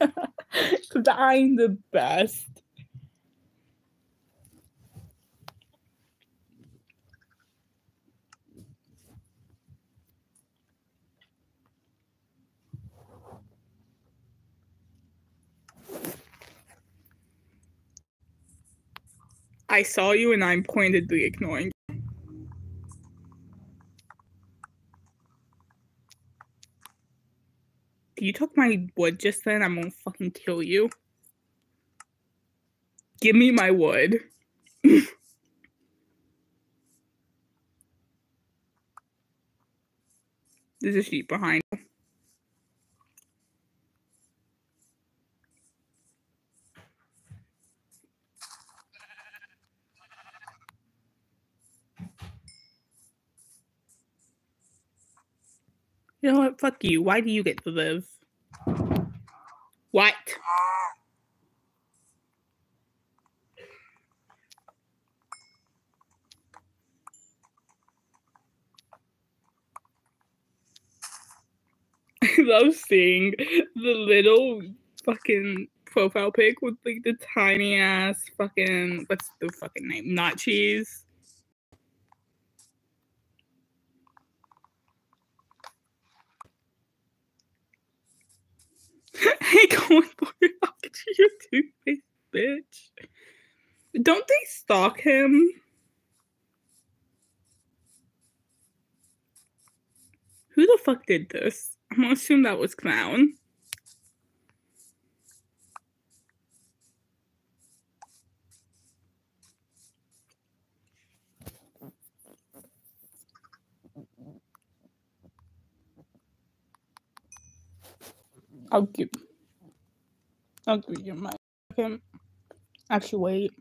Because I'm the best. I saw you and I'm pointedly ignoring. You. Took my wood just then, I'm gonna fucking kill you. Give me my wood. [laughs] There's a sheep behind. You know what? Fuck you. Why do you get to live? What? [laughs] I love seeing the little fucking profile pic with like the tiny ass fucking what's the fucking name? Not cheese. [laughs] hey, going for. I'll get you your toothpaste, bitch. Don't they stalk him? Who the fuck did this? I'm gonna assume that was Clown. I'll give. I'll give you my second. Actually, wait.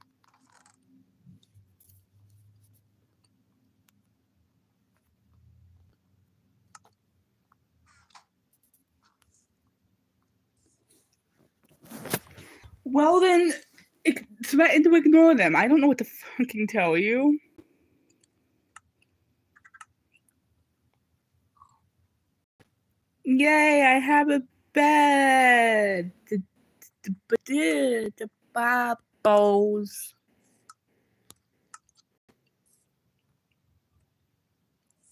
Well then, threaten to ignore them. I don't know what to fucking tell you. Yay! I have a The the the, bubbles.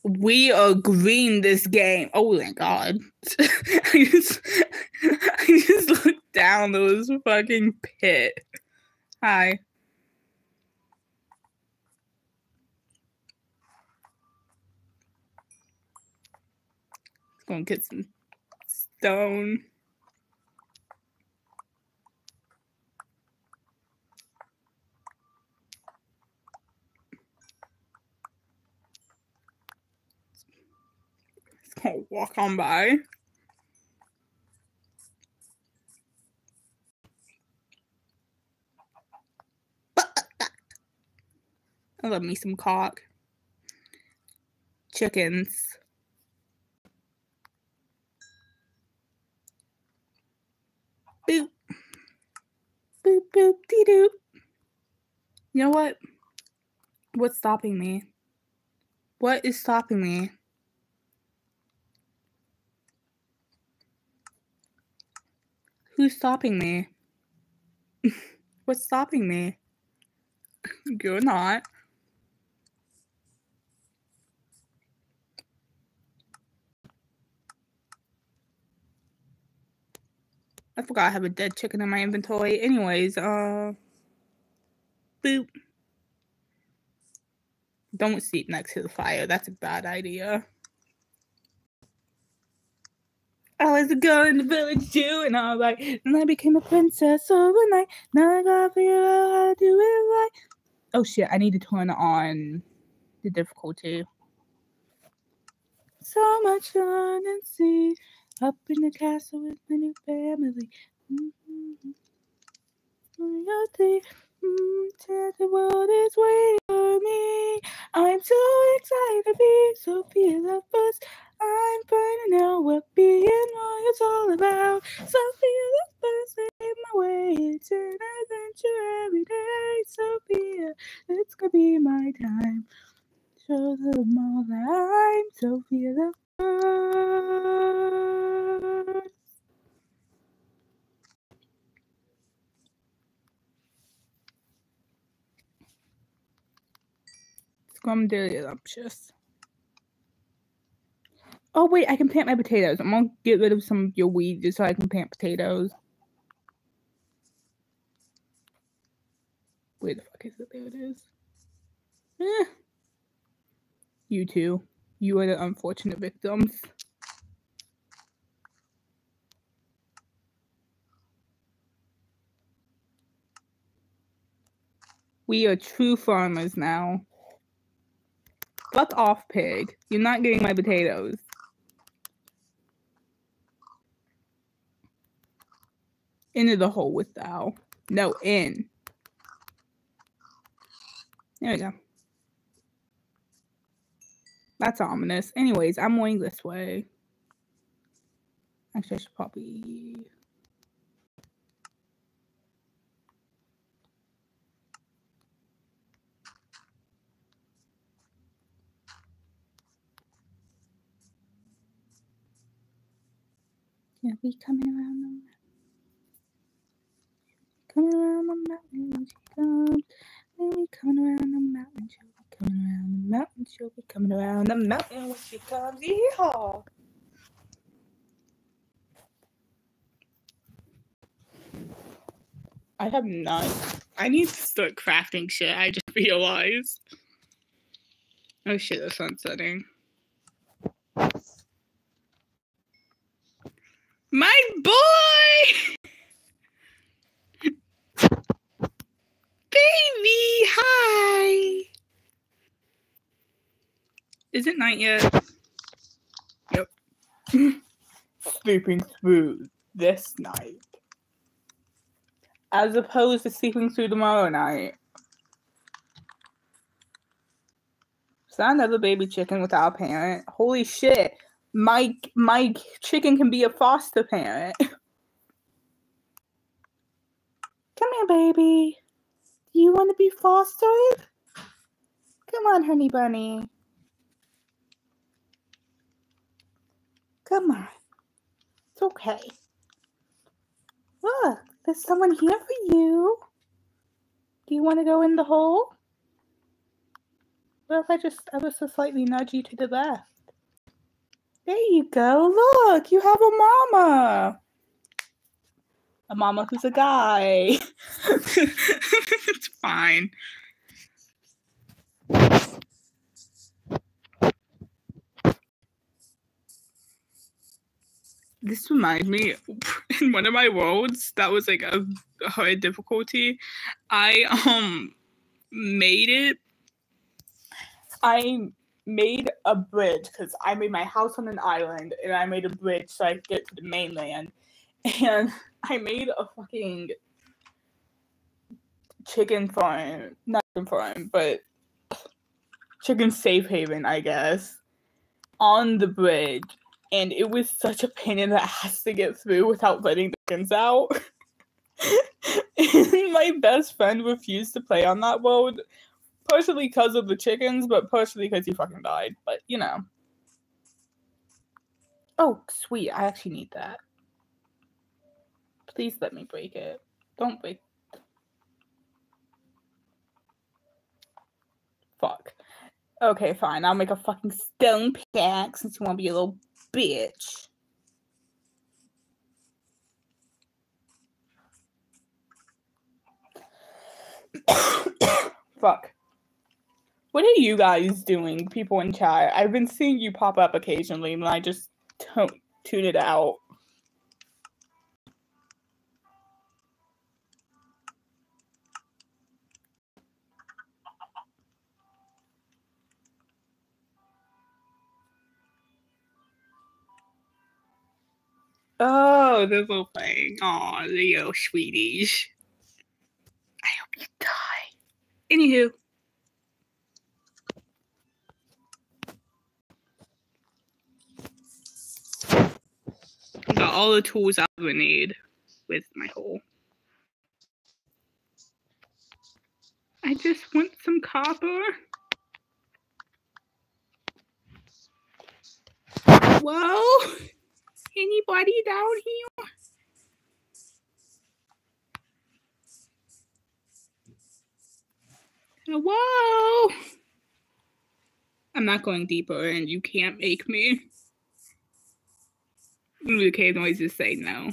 We are green this game. Oh my god. [laughs] I just [laughs] I just looked down to this fucking pit. Hi. Gonna get some stone. Just gonna walk on by. I love me some cock. Chickens. Boop. Boop boop dee doop. You know what? What's stopping me? What is stopping me? Who's stopping me? [laughs] What's stopping me? [laughs] You're not. I forgot I have a dead chicken in my inventory. Anyways, uh boop. Don't sleep next to the fire. That's a bad idea. I was a girl in the village too, and I was like, and I became a princess overnight. Now I gotta figure out how to do it right. Oh shit, I need to turn on the difficulty. So much fun and see up in the castle with my new family. Mm-hmm. Royalty, mm, the world is waiting for me. I'm so excited to be Sofia the first. I'm finding out what being royal's all about. Sofia the first, save my way. It's an adventure every day. Sofia, it's gonna be my time. Show them all that I'm Sofia the first. Scrumdiddlyumptious. Oh wait, I can plant my potatoes. I'm gonna get rid of some of your weeds just so I can plant potatoes. Where the fuck is it? There it is. Eh. You two. You are the unfortunate victims. We are true farmers now. Fuck off, pig. You're not getting my potatoes. Into the hole with thou. No, in. There we go. That's ominous. Anyways, I'm going this way. Actually, I should probably. We coming around the around the mountain she comes. We coming around the mountain. Coming around the mountain. She'll be coming around the mountain when she comes. Yeehaw! I have not. I need to start crafting shit. I just [laughs] realized. Oh shit, the sun's setting. My boy! [laughs] Baby, hi! Is it night yet? Yep. [laughs] Sleeping through this night. As opposed to sleeping through tomorrow night. Is that another baby chicken without a parent? Holy shit. My my chicken can be a foster parent. [laughs] Come here, baby. Do you want to be fostered? Come on, honey bunny. Come on. It's okay. Look, there's someone here for you. Do you want to go in the hole? Well, if I just ever so slightly nudge you to the left. There you go. Look, you have a mama. A mama who's a guy. [laughs] [laughs] it's fine. This reminds me [laughs] in one of my worlds that was like a hard difficulty. I um made it. I made a bridge because I made my house on an island and I made a bridge so I could get to the mainland. [laughs] And I made a fucking chicken farm, not chicken farm, but chicken safe haven, I guess, on the bridge. And it was such a pain in the ass to get through without letting the chickens out. [laughs] my best friend refused to play on that world, partially because of the chickens, but partially because he fucking died. But you know. Oh, sweet. I actually need that. Please let me break it. Don't break. Fuck. Okay, fine. I'll make a fucking stone pickaxe since you want to be a little bitch. [coughs] Fuck. What are you guys doing, people in chat? I've been seeing you pop up occasionally, and I just don't tune it out. Oh, they're both playing. Aw, Leo, sweeties. I hope you die. Anywho. Got all the tools I would need with my hole. I just want some copper. Whoa! Anybody down here? Hello? I'm not going deeper, and you can't make me. The cave noises say no.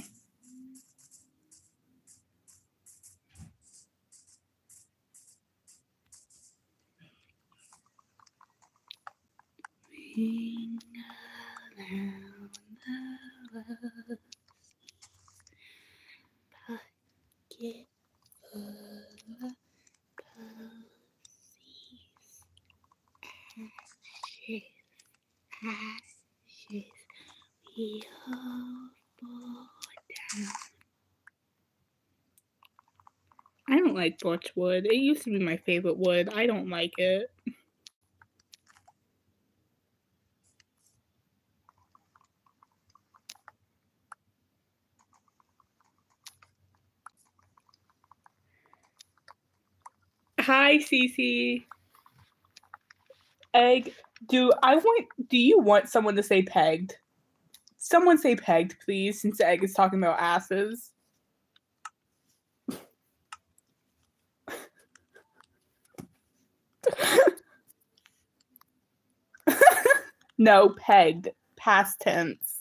Bucket full of ashes, ashes, we all fall down. I don't like birch wood. It used to be my favorite wood. I don't like it. Hi, Cece. Egg, do I want? Do you want someone to say pegged? Someone say pegged, please, since Egg is talking about asses. [laughs] no, pegged. Past tense.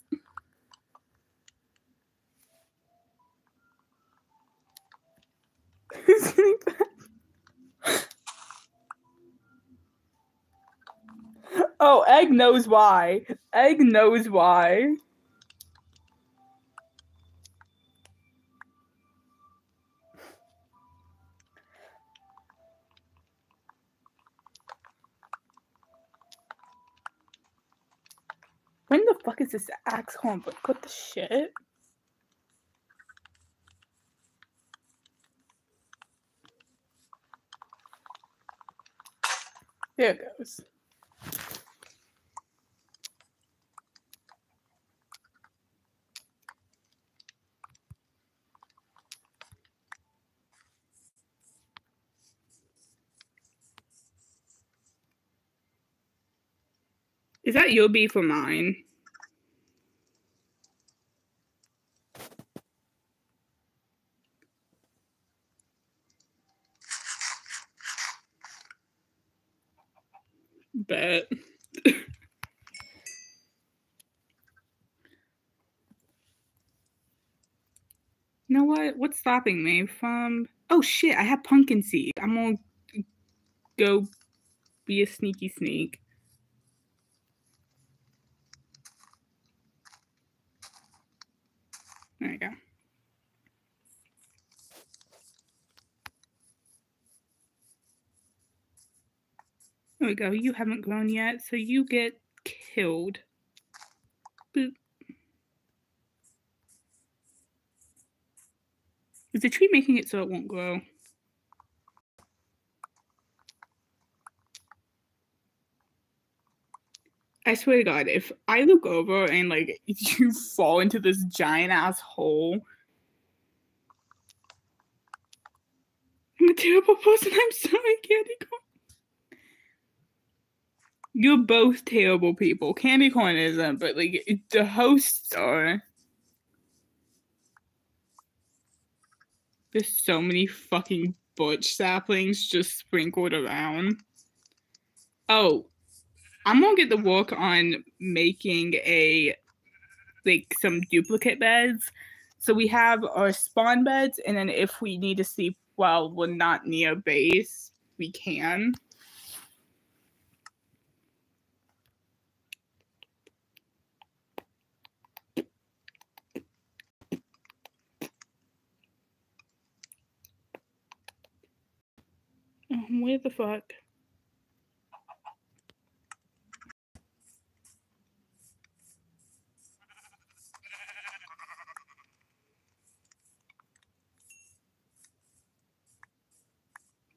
Oh, Egg knows why. Egg knows why. When the fuck is this axe homebreak? What the shit? There it goes. That your beef mine? Bet. you [laughs] know what? What's stopping me from? Oh shit! I have pumpkin seed. I'm gonna go be a sneaky sneak. There you go. There we go. You haven't grown yet, so you get killed. Boop. Is the tree making it so it won't grow? I swear to God, if I look over and like [laughs] you fall into this giant ass hole, I'm a terrible person. I'm sorry, Candy Corn. You're both terrible people. Candy Corn isn't, but like the hosts are. There's so many fucking birch saplings just sprinkled around. Oh, I'm gonna get the work on making a like some duplicate beds. So we have our spawn beds, and then if we need to sleep while we're not near base, we can. Um, where the fuck?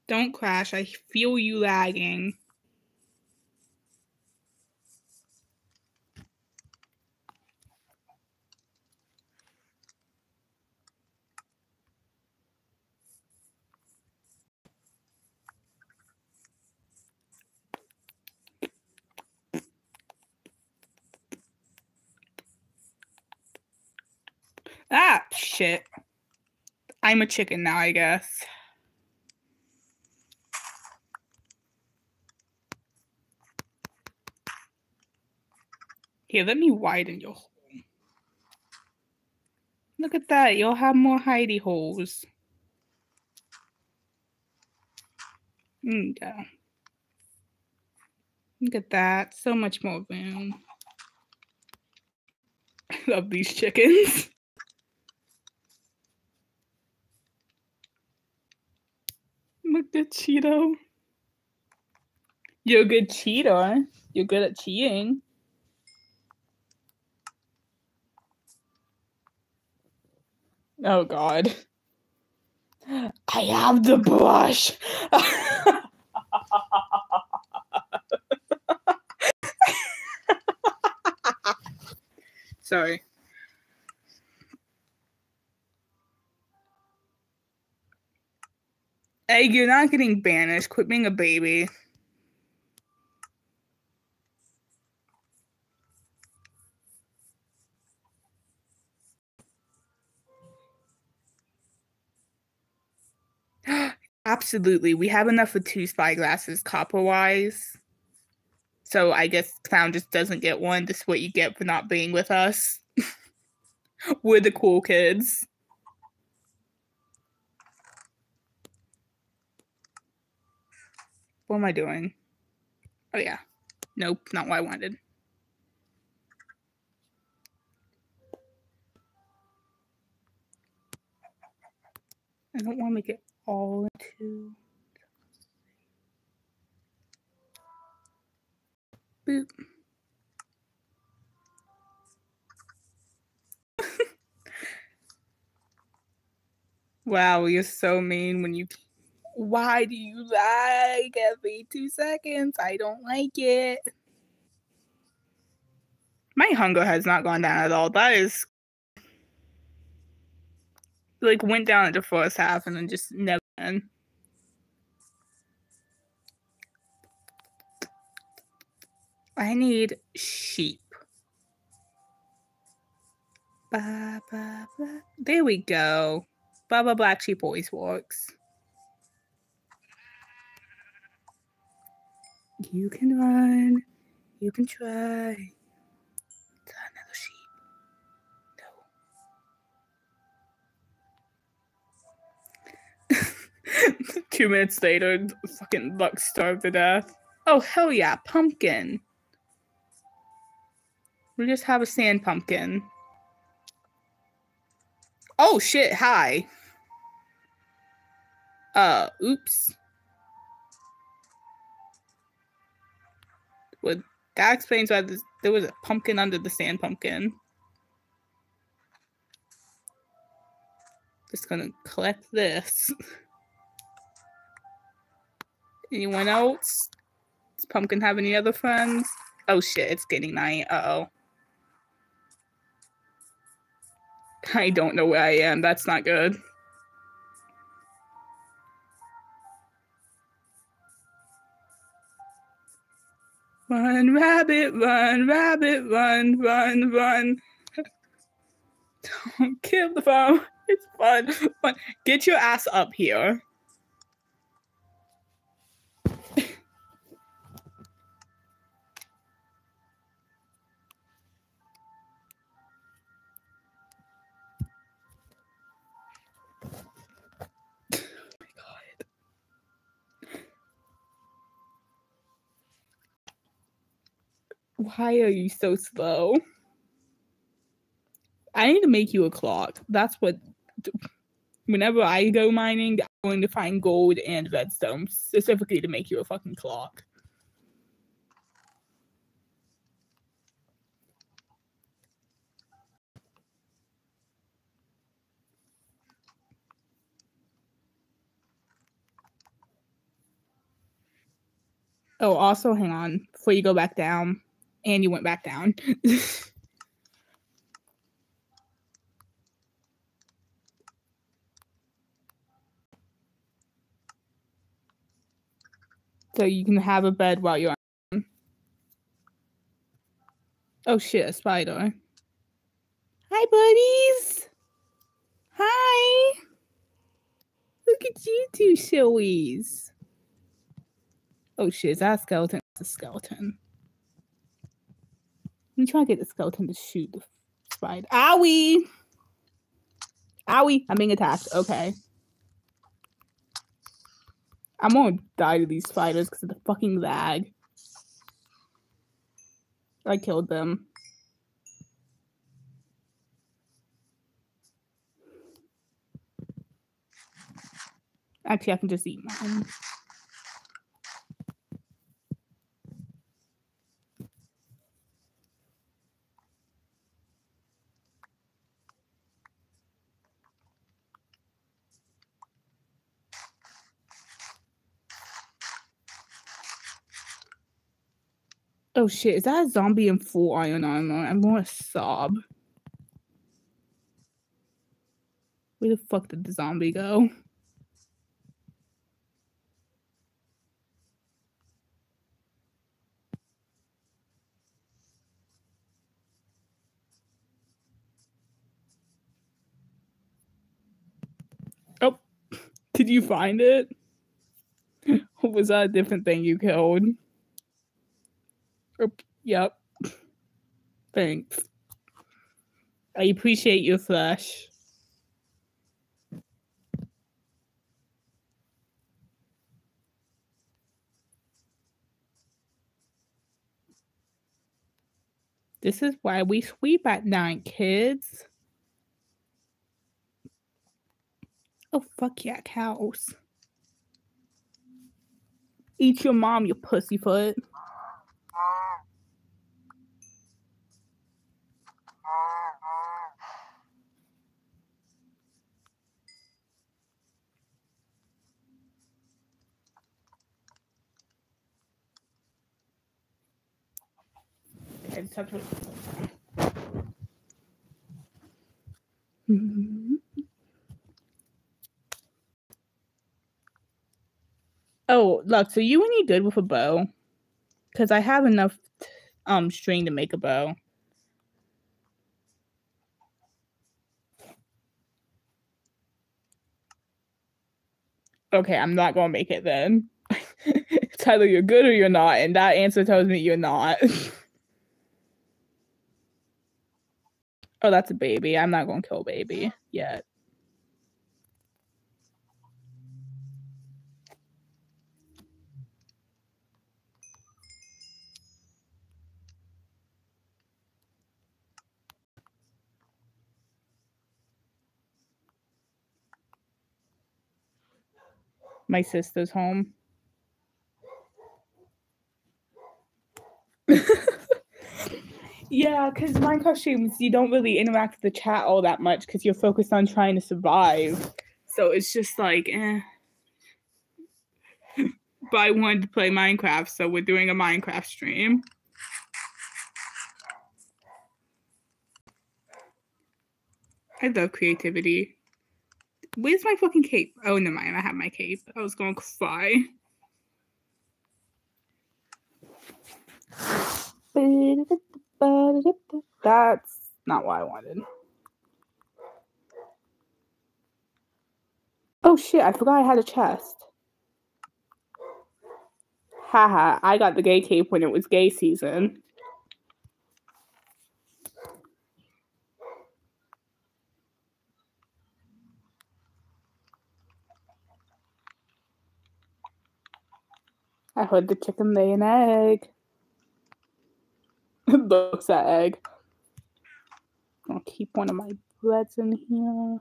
Don't crash. I feel you lagging. Ah, shit. I'm a chicken now, I guess. Here, let me widen your hole. Look at that. You'll have more hidey holes. Mm, there go. Look at that. So much more room. I [laughs] love these chickens. [laughs] Look at Cheeto. You're a good cheater. You're good at cheating. Oh god. I have the brush. Sorry. Egg, you're not getting banished. Quit being a baby. Absolutely. We have enough for two spyglasses copper wise. So I guess Clown just doesn't get one. This is what you get for not being with us. [laughs] We're the cool kids. What am I doing? Oh yeah. Nope, not what I wanted. I don't want to it all into. Boop. [laughs] wow, you're so mean when you. Why do you like every two seconds? I don't like it. My hunger has not gone down at all. That is like went down at the first half and then just never. Went. I need sheep. Ba, ba, ba. There we go. Baba Black Sheep always works. You can run. You can try. [laughs] Two minutes later, fucking Buck starved to death. Oh hell yeah, pumpkin. We just have a sand pumpkin. Oh shit, hi. Uh, oops. Would that explains why this, there was a pumpkin under the sand pumpkin. Just gonna collect this. [laughs] Anyone else? Does Pumpkin have any other friends? Oh shit, it's getting night. Uh oh. I don't know where I am. That's not good. Run, rabbit, run, rabbit, run, run, run. [laughs] Don't kill the farm. It's fun. fun. Get your ass up here. Why are you so slow? I need to make you a clock. That's what. Whenever I go mining, I'm going to find gold and redstone specifically to make you a fucking clock. Oh, also, hang on before you go back down and you went back down. [laughs] so you can have a bed while you're on. Oh shit, a spider. Hi, buddies. Hi. Look at you two showies. Oh shit, is that a skeleton? It's a skeleton. Let me try to get the skeleton to shoot the spider. Owie! Owie! I'm being attacked. Okay. I'm gonna die to these spiders because of the fucking lag. I killed them. Actually, I can just eat mine. Oh shit, is that a zombie in full iron armor? I'm gonna sob. Where the fuck did the zombie go? Oh, [laughs] did you find it? [laughs] Was that a different thing you killed? Yep. Thanks. I appreciate your flash. This is why we sweep at night, kids. Oh, fuck yeah, cows. Eat your mom, you pussyfoot. Mhm. Oh, look, so you any good with a bow? Because I have enough um string to make a bow. Okay, I'm not gonna make it then. [laughs] it's either you're good or you're not, and that answer tells me you're not. [laughs] oh, that's a baby. I'm not gonna kill baby yet. My sister's home. [laughs] yeah, because Minecraft streams, you don't really interact with the chat all that much because you're focused on trying to survive. So it's just like, eh. [laughs] but I wanted to play Minecraft, so we're doing a Minecraft stream. I love creativity. Where's my fucking cape? Oh, never mind. I have my cape. I was going to cry. That's not what I wanted. Oh shit, I forgot I had a chest. Haha, I got the gay cape when it was gay season. I heard the chicken lay an egg. [laughs] Looks at egg. I'll keep one of my breads in here.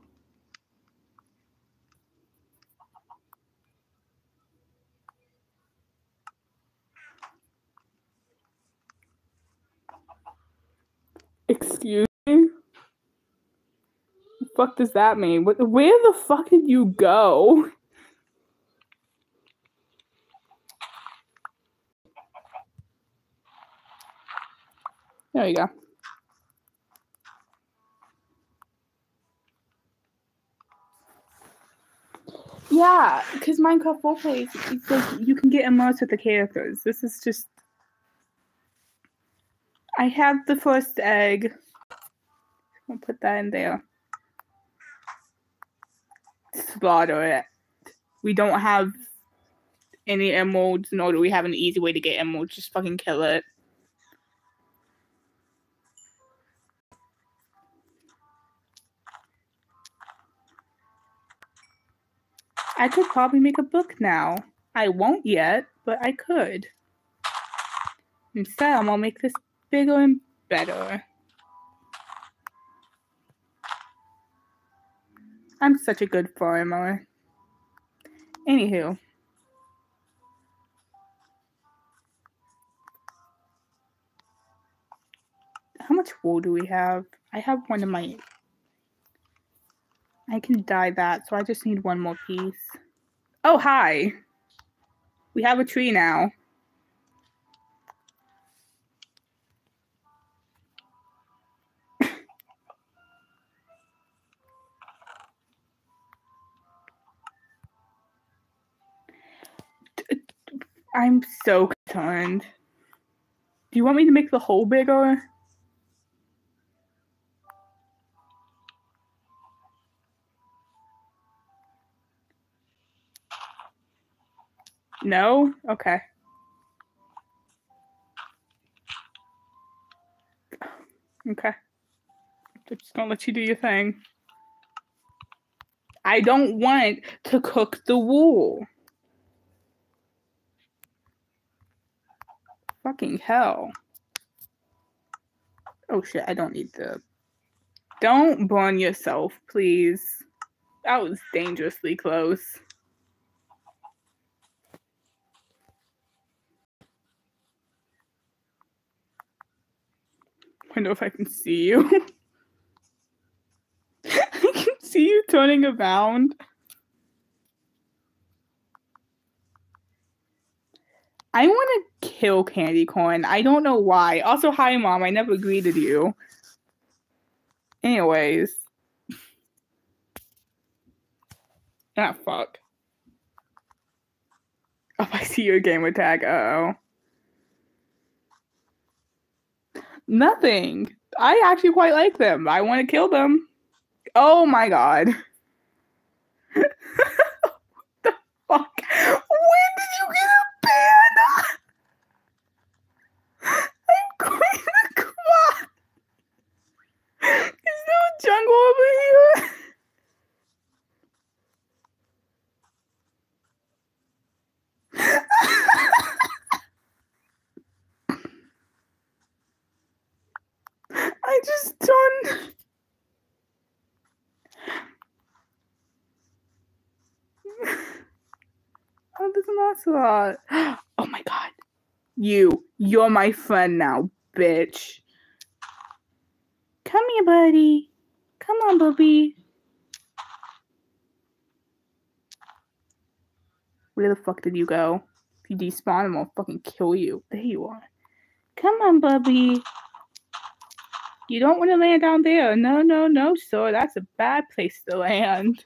Excuse me? The fuck does that mean? What, where the fuck did you go? There you go. Yeah, because Minecraft roleplay, like you can get immersed with the characters. This is just. I have the first egg. I'll put that in there. Slaughter it. We don't have any emeralds, nor do we have an easy way to get emeralds. Just fucking kill it. I could probably make a book now. I won't yet, but I could. Instead, I'm gonna make this bigger and better. I'm such a good farmer. Anywho. How much wool do we have? I have one of my I can dye that, so I just need one more piece. Oh, hi. We have a tree now. [laughs] I'm so concerned. Do you want me to make the hole bigger? No? Okay. Okay. I'm Just gonna let you do your thing. I don't want to cook the wool. Fucking hell. Oh shit, I don't need the. Don't burn yourself, please. That was dangerously close. I don't know if I can see you. [laughs] I can see you turning around. I want to kill candy corn. I don't know why. Also, hi, mom. I never greeted you. Anyways. Ah, fuck. Oh, [laughs] I see your gamer tag. Uh oh. Nothing. I actually quite like them. I want to kill them. Oh my god. what the fuck? When did you get a panda? I'm going to cry. Is there a jungle over here? I just done. Oh, [gasps] Oh my god. You. You're my friend now, bitch. Come here, buddy. Come on, Bubby. Where the fuck did you go? If you despawn, I'm gonna fucking kill you. There you are. Come on, Bubby. You don't want to land down there. No, no, no, sir. That's a bad place to land.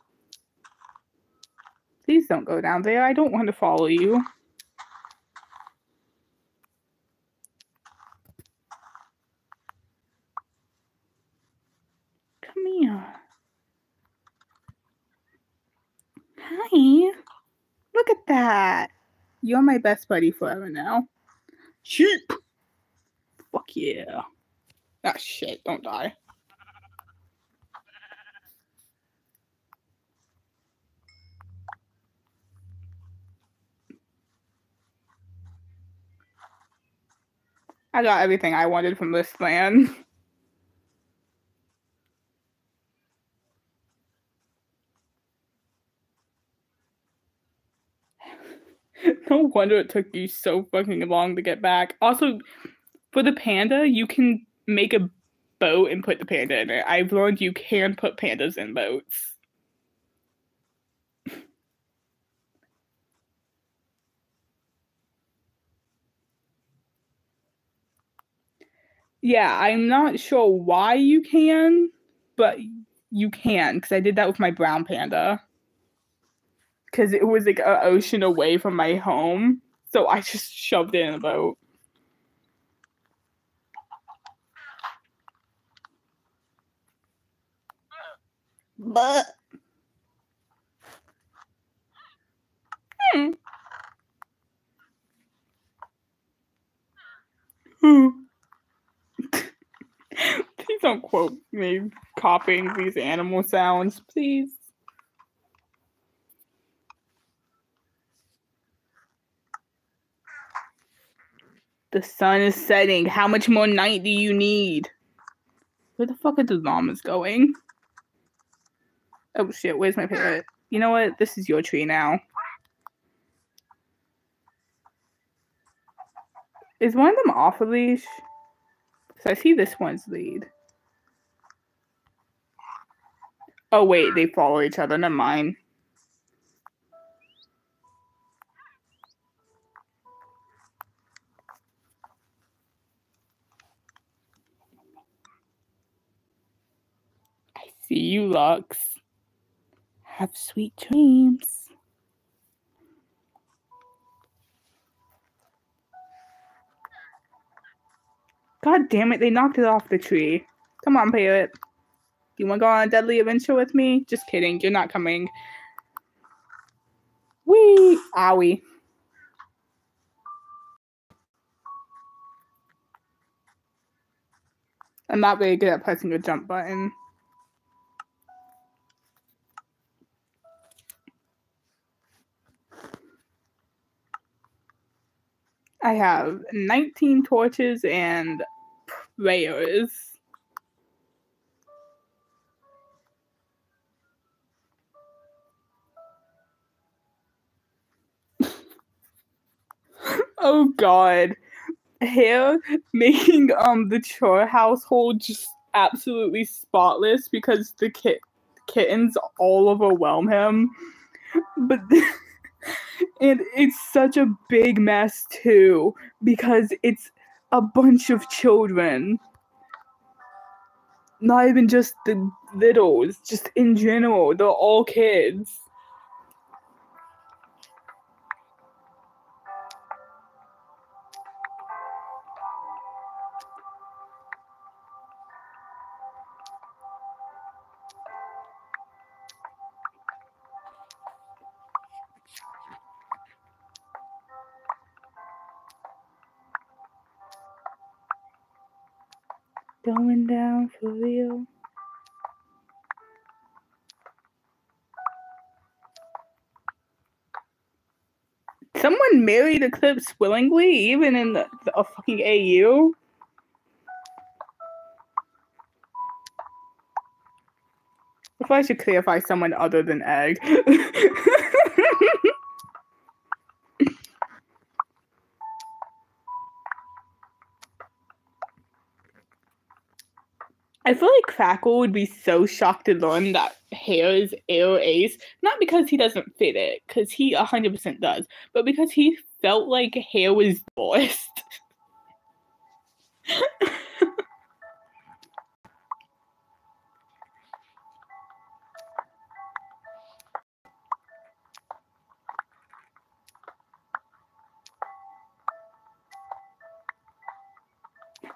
Please don't go down there. I don't want to follow you. Come here. Hi. Look at that. You're my best buddy forever now. Sheep. Fuck yeah. Ah, shit. Don't die. I got everything I wanted from this plan. [laughs] no wonder it took you so fucking long to get back. Also, for the panda, you can make a boat and put the panda in it. I've learned you can put pandas in boats. Yeah, I'm not sure why you can, but you can because I did that with my brown panda. Because it was like an ocean away from my home, so I just shoved it in a boat. But hmm. Hmm. [laughs] Please don't quote me copying these animal sounds, please. The sun is setting. How much more night do you need? Where the fuck are the llamas going? Oh shit, where's my parrot? You know what? This is your tree now. Is one of them off a leash? So I see this one's lead. Oh wait, they follow each other. Never mind. I see you, Lux. Have sweet dreams. God damn it, they knocked it off the tree. Come on, Parrot. You want to go on a deadly adventure with me? Just kidding, you're not coming. Wee! Owie. I'm not very good at pressing the jump button. I have 19 torches and prayers. Oh god. Hair making um the chore household just absolutely spotless because the kit kittens all overwhelm him. But [laughs] and it's such a big mess too because it's a bunch of children not even just the littles just in general they're all kids married eclipse willingly even in the, the a fucking au if i should clarify someone other than egg. [laughs] I feel like Crackle would be so shocked to learn that hair is air ace, not because he doesn't fit it, because he 100% does, but because he felt like hair was [laughs] forced.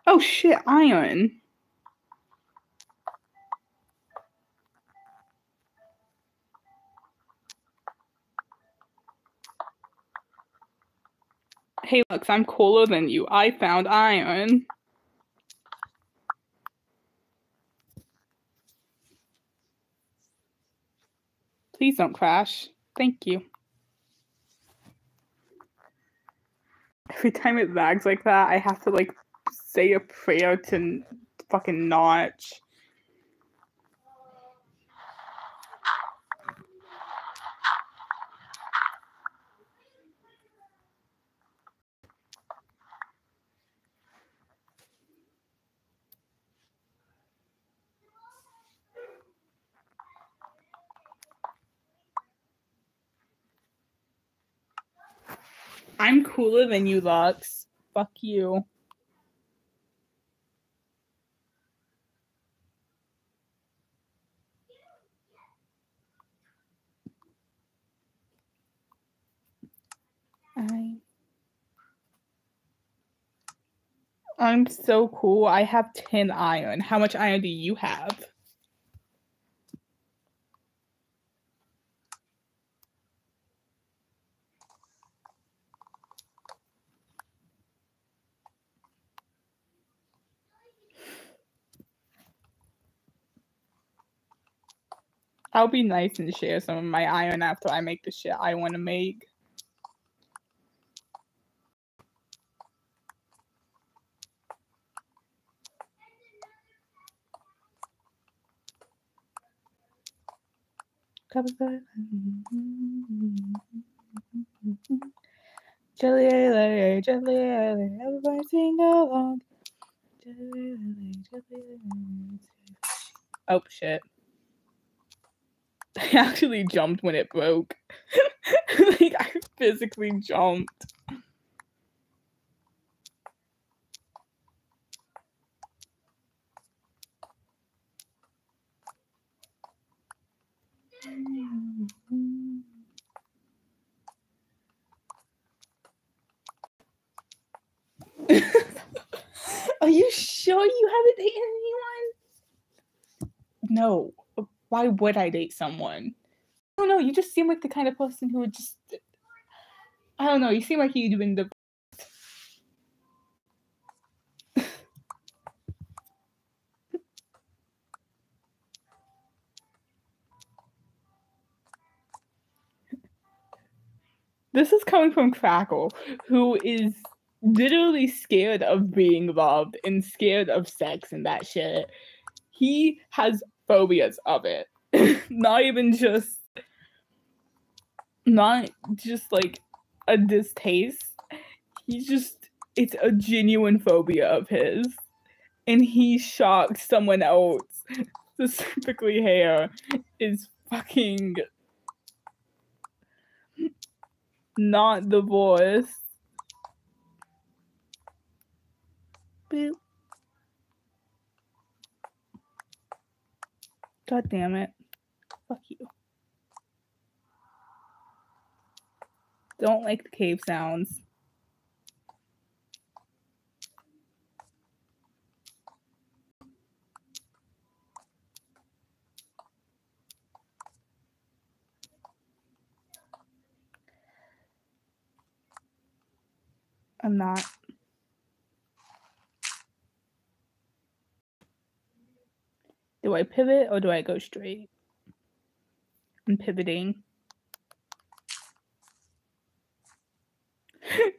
oh shit, iron. Hey, Lux, I'm cooler than you. I found iron. Please don't crash. Thank you. Every time it lags like that, I have to like say a prayer to fucking notch. I'm cooler than you, Lux. Fuck you. I I'm so cool. I have 10 iron. How much iron do you have? I'll be nice and share some of my iron after I make the shit I want to make. Jelly, jelly, jelly, everybody sing along. Oh shit. I actually jumped when it broke. [laughs] like I physically jumped. [laughs] Are you sure you haven't dated anyone? No why would I date someone? I don't know. You just seem like the kind of person who would just. I don't know. You seem like you'd been the. [laughs] this is coming from Crackle, who is literally scared of being loved and scared of sex and that shit. He has phobias of it. [laughs] not even just not just like a distaste. He's just it's a genuine phobia of his. And he shocked someone else, [laughs] specifically hair, is fucking not the voice. Boop. God damn it. Fuck you. Don't like the cave sounds. I'm not. Do I pivot or do I go straight? I'm pivoting. [laughs]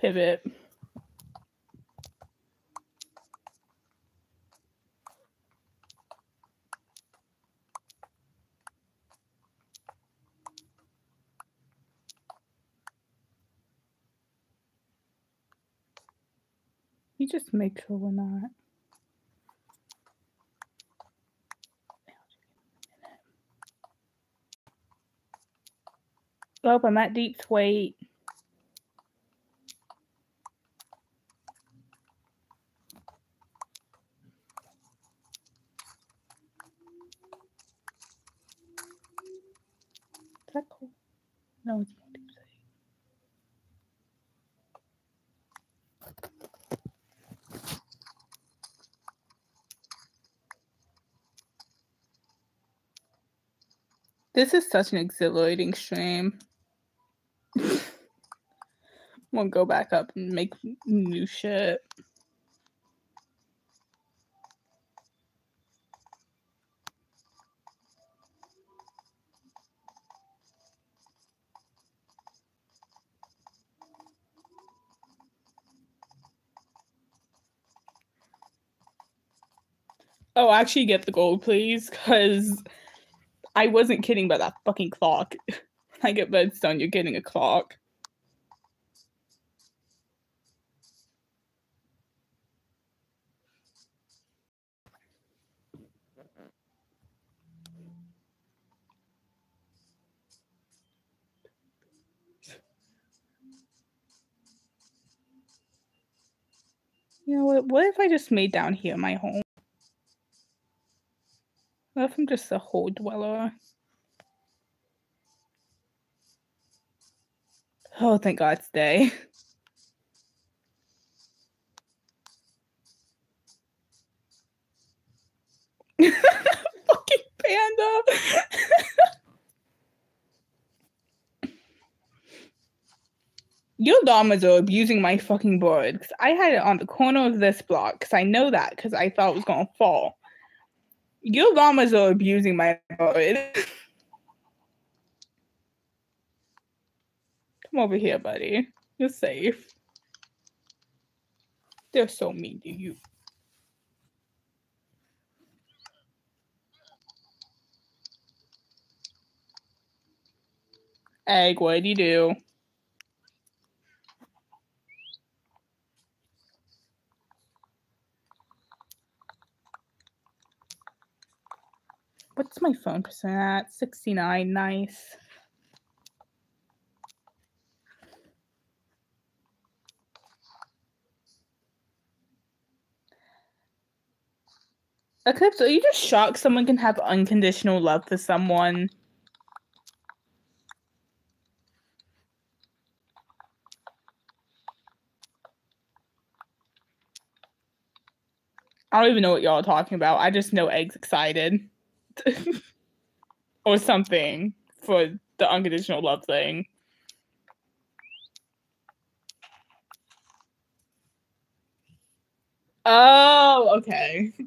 Pivot. You just make sure we're not. Oh, I'm at deep. Is that cool? No, it's This is such an exhilarating stream. we'll go back up and make new shit. Oh, actually get the gold, please, because I wasn't kidding about that fucking clock. [laughs] I get redstone, you're getting a clock. You know what? What if I just made down here my home? I'm just a hole dweller? Oh, thank God it's day. [laughs] Fucking panda. Your llamas are abusing my fucking board because I had it on the corner of this block because I know that because I thought it was gonna fall. Your llamas are abusing my board. [laughs] Come over here, buddy. You're safe. They're so mean to you. Egg, what do you do? What's my phone percent at? 69. Nice. Eclipse, are you just shocked someone can have unconditional love for someone? I don't even know what y'all are talking about. I just know Egg's excited. [laughs] or something for the unconditional love thing. Oh, okay. [laughs]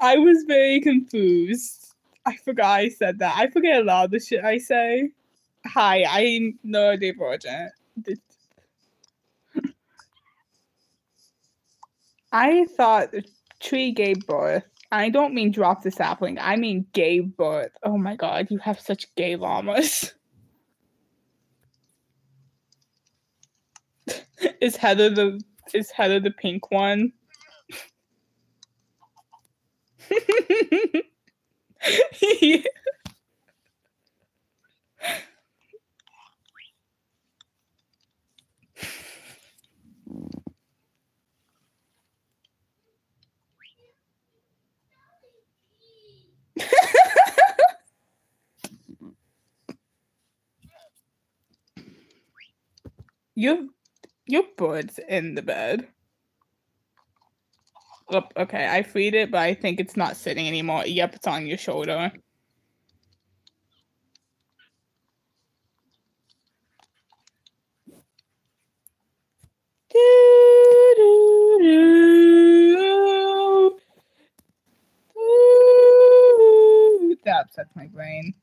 I was very confused. I forgot I said that. I forget a lot of the shit I say. Hi, I'm neurodivergent. [laughs] I thought tree gave birth. I don't mean drop the sapling. I mean gave birth. Oh my god, you have such gay llamas. [laughs] is Heather the is Heather the pink one? [laughs] Yeah. Your your bird's in the bed. Okay, I freed it, but I think it's not sitting anymore. Yep, it's on your shoulder. That upsets my brain.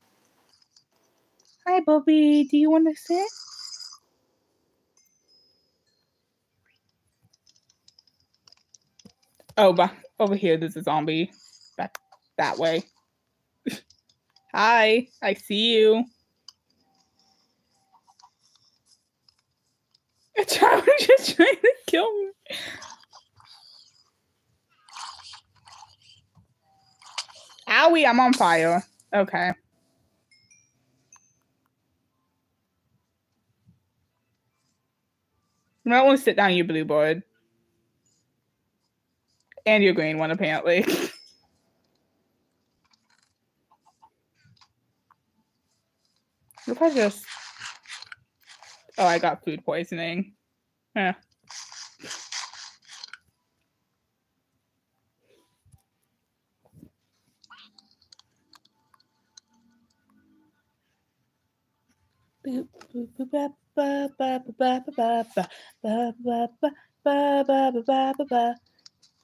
Hi, Bobby. Do you want to sit? Oh, but over here, there's a zombie. Back that way. Hi, I see you. A child is just trying to kill me. Owie, I'm on fire. Okay. You might want to sit down, you blue board. And your green one, apparently. [laughs] If I just. Oh, I got food poisoning. Yeah.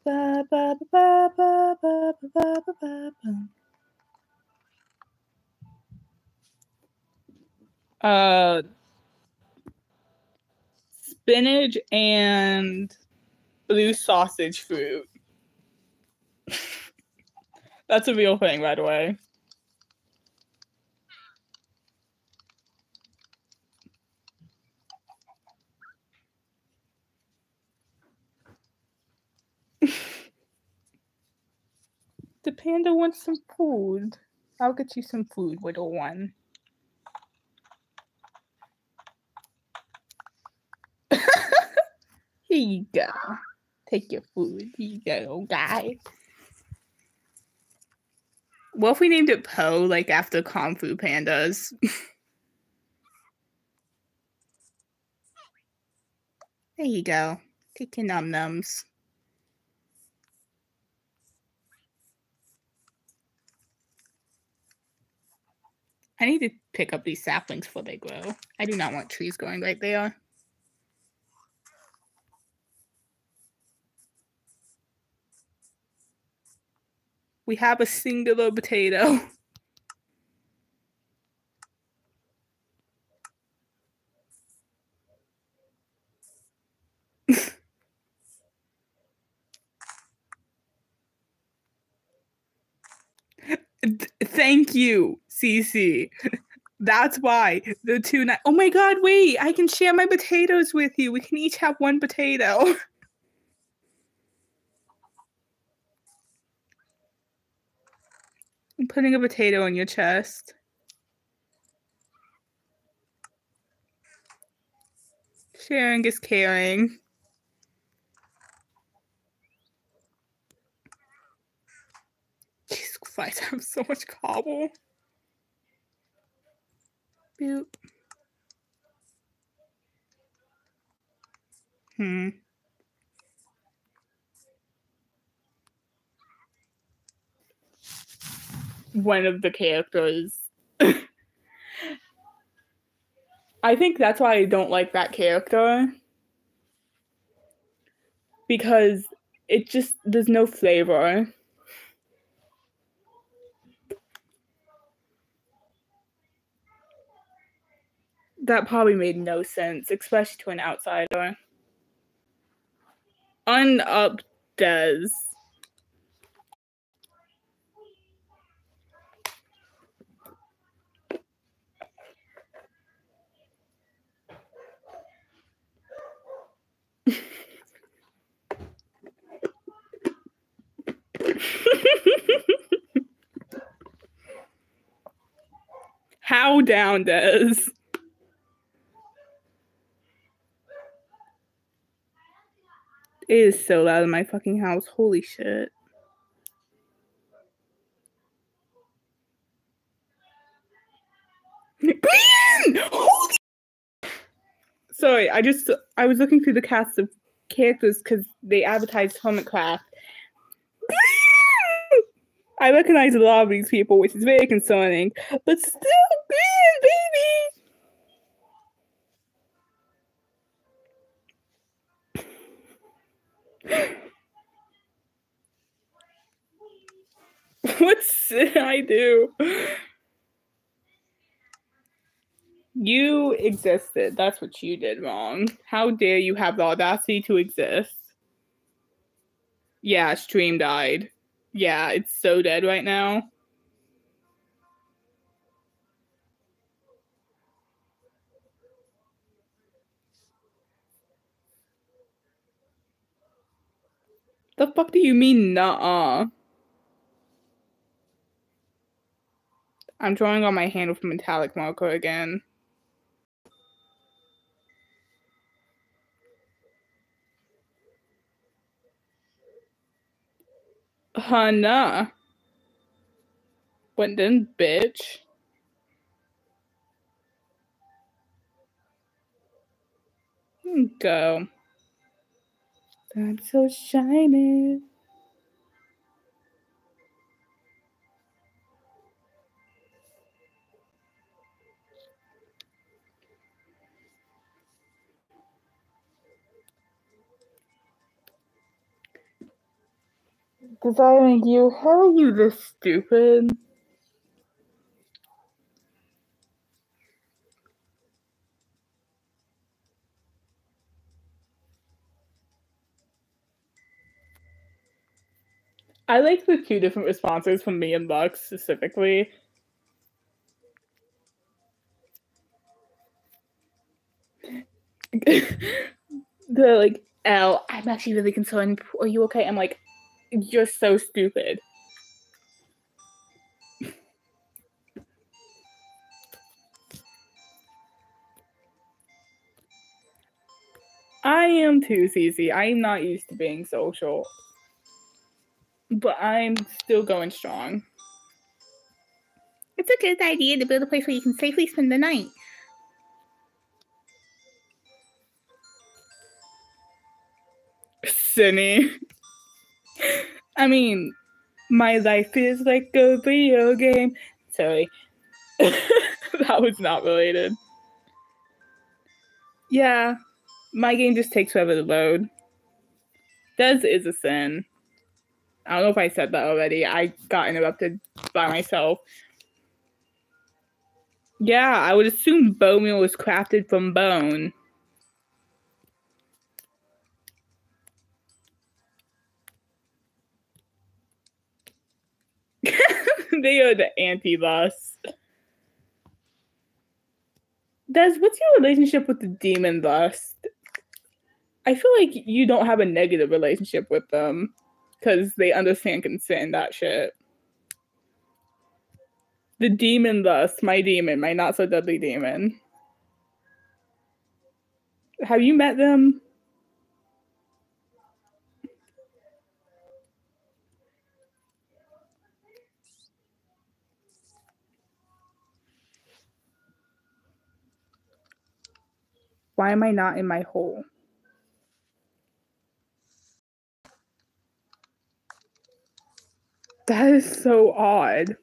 Ba, ba, ba, ba, ba, ba, ba, ba, ba. Uh, spinach and blue sausage fruit. That's a real thing, by the way. The panda wants some food. I'll get you some food, little one. [laughs] Here you go. Take your food. Here you go, guy. What if we named it Po, like after Kung Fu Pandas? [laughs] there you go. Take your num nums. I need to pick up these saplings before they grow. I do not want trees growing right there. We have a singular potato. [laughs] Thank you, Cece. That's why the two. Ni- oh my God! Wait, I can share my potatoes with you. We can each have one potato. [laughs] I'm putting a potato in your chest. Sharing is caring. Jesus Christ, [laughs] I have so much cobble. Boop. Hmm. One of the characters. [laughs] I think that's why I don't like that character. Because it just, there's no flavor. That probably made no sense, especially to an outsider. Unup does. [laughs] How down does? It is so loud in my fucking house. Holy shit. [laughs] Sorry, I just I was looking through the cast of characters because they advertised Hermitcraft. [laughs] I recognize a lot of these people, which is very concerning. But still, [laughs] what did I do? You existed. That's what you did wrong. How dare you have the audacity to exist? Yeah, stream died. Yeah, it's so dead right now. The fuck do you mean, nuh-uh? I'm drawing on my hand with metallic marker again. Hannah. Went in, bitch. Go. I'm so shiny. Desiring you, how are you this stupid? I like the two different responses from me and Lux specifically. [laughs] They're like, L, I'm actually really concerned. Are you okay? I'm like, you're so stupid. I am too, Cece. I'm not used to being social. But I'm still going strong. It's a good idea to build a place where you can safely spend the night. Cindy. [laughs] I mean, my life is like a video game. Sorry. [laughs] that was not related. Yeah, my game just takes forever to load. Does is a sin. I don't know if I said that already. I got interrupted by myself. Yeah, I would assume bone meal was crafted from bone. [laughs] they are the anti lust. Des, what's your relationship with the demon lust? I feel like you don't have a negative relationship with them because they understand consent and that shit. The demon lust, my demon, my not so deadly demon. Have you met them? Why am I not in my hole? That is so odd.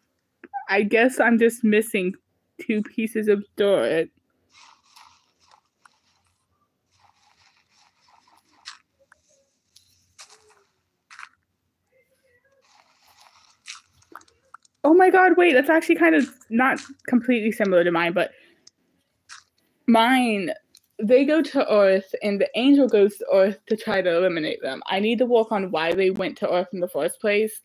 I guess I'm just missing two pieces of dirt. Oh my god, wait, that's actually kind of not completely similar to mine, but Mine, they go to Earth, and the angel goes to Earth to try to eliminate them. I need to work on why they went to Earth in the first place,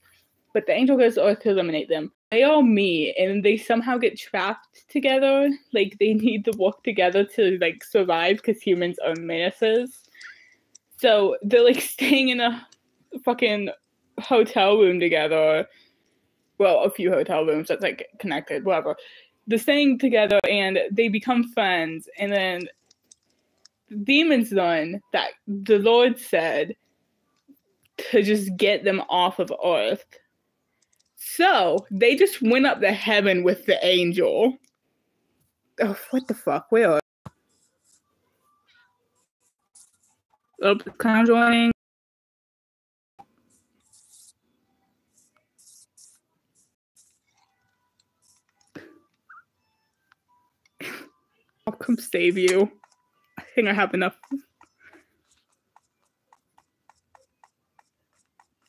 but the angel goes to Earth to eliminate them. They all meet, and they somehow get trapped together. Like they [laughs] need to work together to like survive because humans are menaces. So they're like [laughs] staying in a fucking hotel room together. Well, a few hotel rooms that's like connected, whatever. They're staying together and they become friends, and then demons learn that the Lord said to just get them off of earth. So they just went up to heaven with the angel. Oh, what the fuck? Where? Oh, conjuring. I'll come save you. I think I have enough.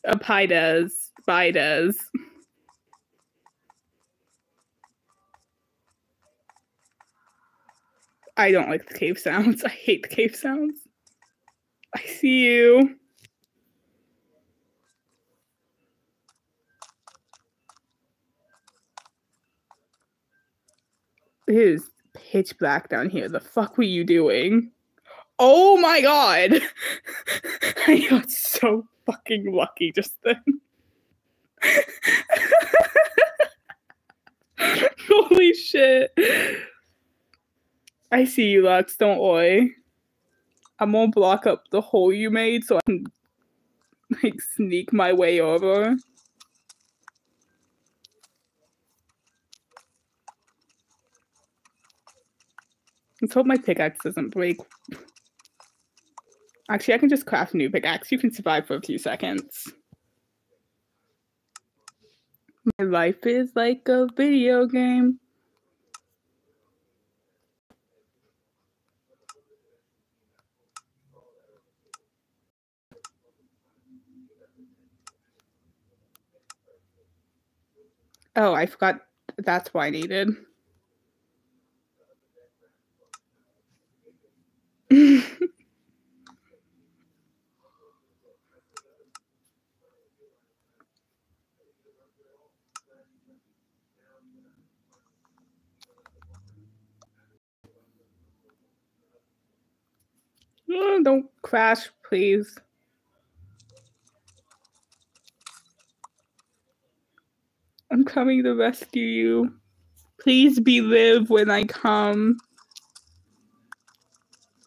A Pides. Bides. I don't like the cave sounds. [laughs] I hate the cave sounds. I see you. It is pitch black down here. The fuck were you doing? Oh my god! [laughs] I got so fucking lucky just then. [laughs] Holy shit. I see you, Lux. Don't worry. I'm gonna block up the hole you made so I can like sneak my way over. Let's hope my pickaxe doesn't break. Actually, I can just craft a new pickaxe. You can survive for a few seconds. My life is like a video game. Oh, I forgot that's why I needed. [laughs] Oh, don't crash, please. I'm coming to rescue you. Please be live when I come.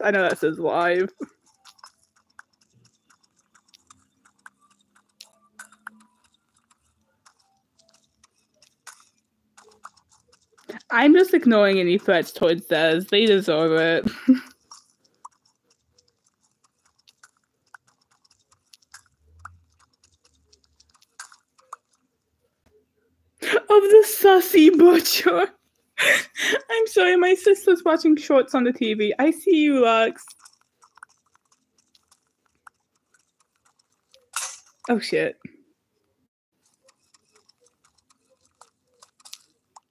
I know that says live. I'm just ignoring any threats towards Des. They deserve it. [laughs] of the butcher. [laughs] I'm sorry, my sister's watching shorts on the TV. I see you, Lux. Oh shit.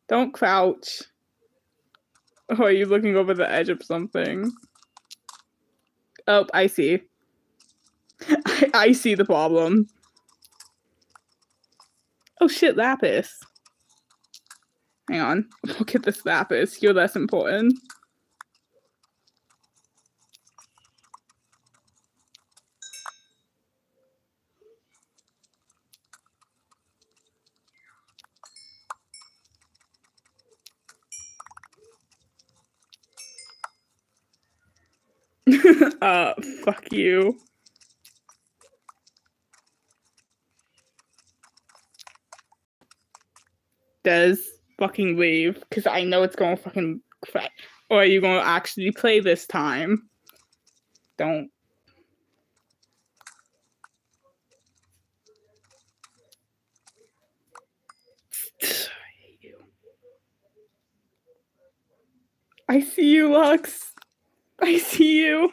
Don't crouch. Oh, are you looking over the edge of something? Oh, I see. [laughs] I, I see the problem. Oh shit, Lapis. Hang on. [laughs] Look at this Lapis. You're less important. [laughs] uh, fuck you. Does fucking leave because I know it's gonna fucking crack. Or are you gonna actually play this time? Don't. I you. I see you, Lux. I see you.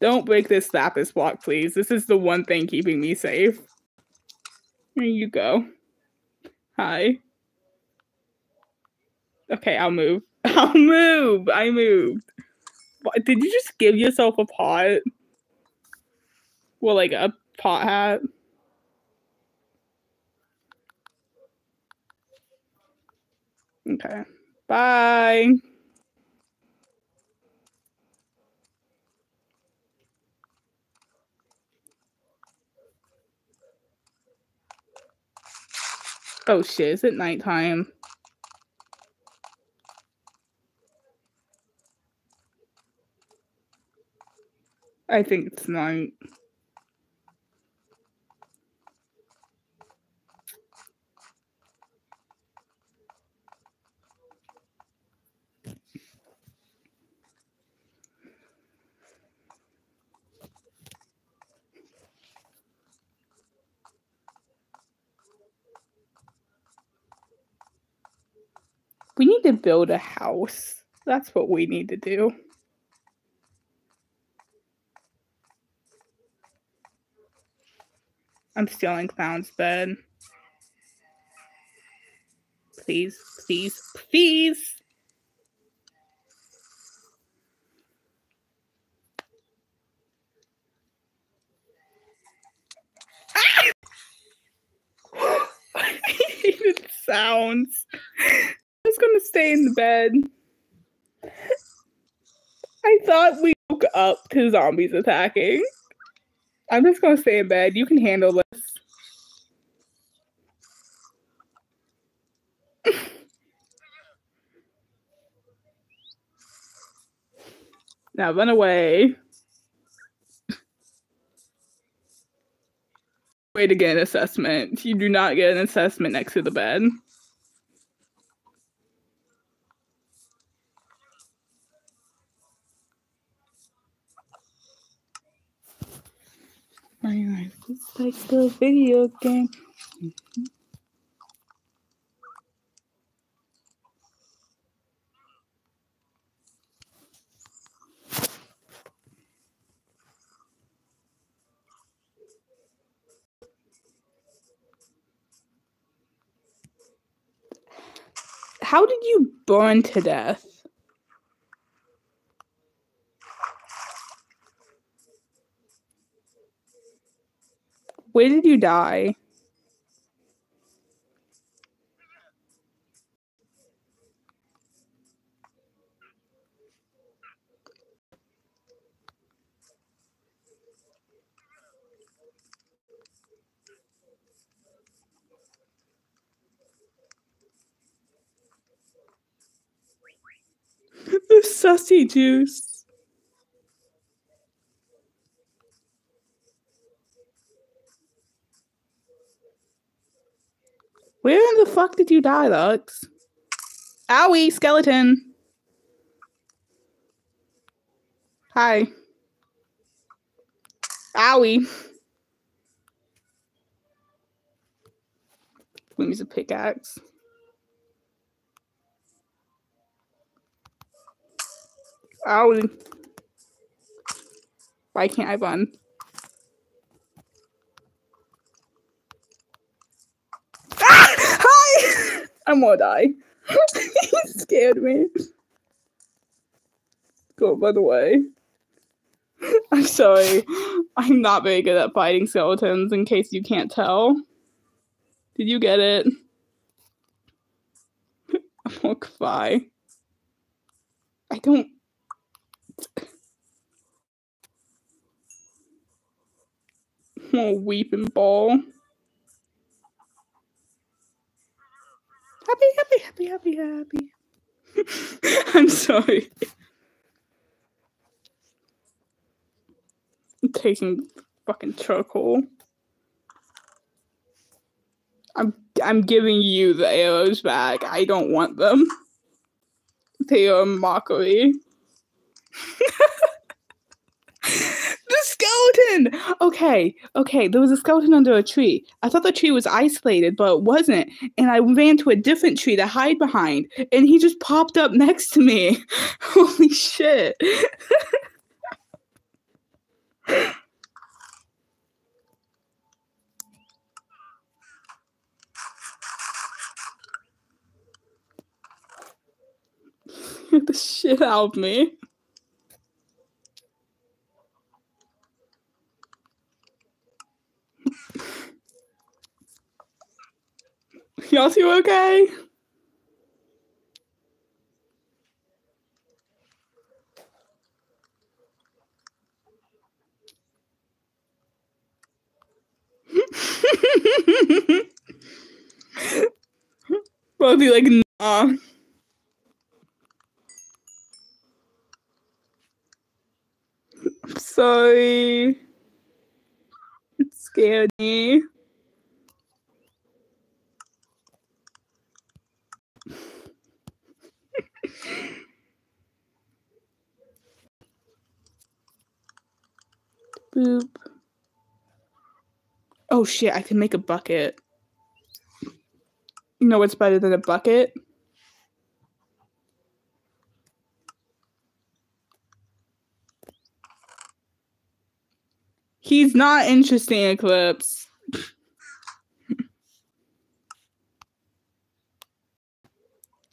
Don't break this Lapis block, please. This is the one thing keeping me safe. There you go. Hi. Okay, I'll move. [laughs] I'll move. I moved. What, did you just give yourself a pot? Well, like a pot hat? Okay. Bye. Oh shit, is it nighttime? I think it's night. We need to build a house. That's what we need to do. I'm stealing Clown's bed. Please, please, please. Ah! [laughs] I hated sounds. I was gonna stay in the bed. I thought we woke up to zombies attacking. I'm just gonna stay in bed. You can handle this. [laughs] now run away. Way to get an assessment. You do not get an assessment next to the bed. Is like a video game. How did you burn to death? Where did you die? [laughs] the sussy juice. Where in the fuck did you die, Lux? Owie, skeleton. Hi. Owie. We use a pickaxe. Owie. Why can't I run? Ah! Hi! I'm gonna die. he scared me. Go by the way. [laughs] I'm sorry. I'm not very good at fighting skeletons, in case you can't tell. Did you get it? [laughs] I'm gonna cry. I don't. I'm gonna weep and. Happy, happy, happy, happy, happy. [laughs] I'm sorry. I'm taking fucking charcoal. I'm I'm giving you the arrows back. I don't want them. They are mockery. [laughs] Okay, okay. There was a skeleton under a tree. I thought the tree was isolated, but it wasn't. And I ran to a different tree to hide behind, and he just popped up next to me. [laughs] Holy shit! [laughs] the shit out of me. [laughs] Y'all two okay? [laughs] Well, be like, nah. I'm sorry. It scared me. Boop. Oh shit, I can make a bucket. You know what's better than a bucket? He's not interesting, Eclipse. [laughs]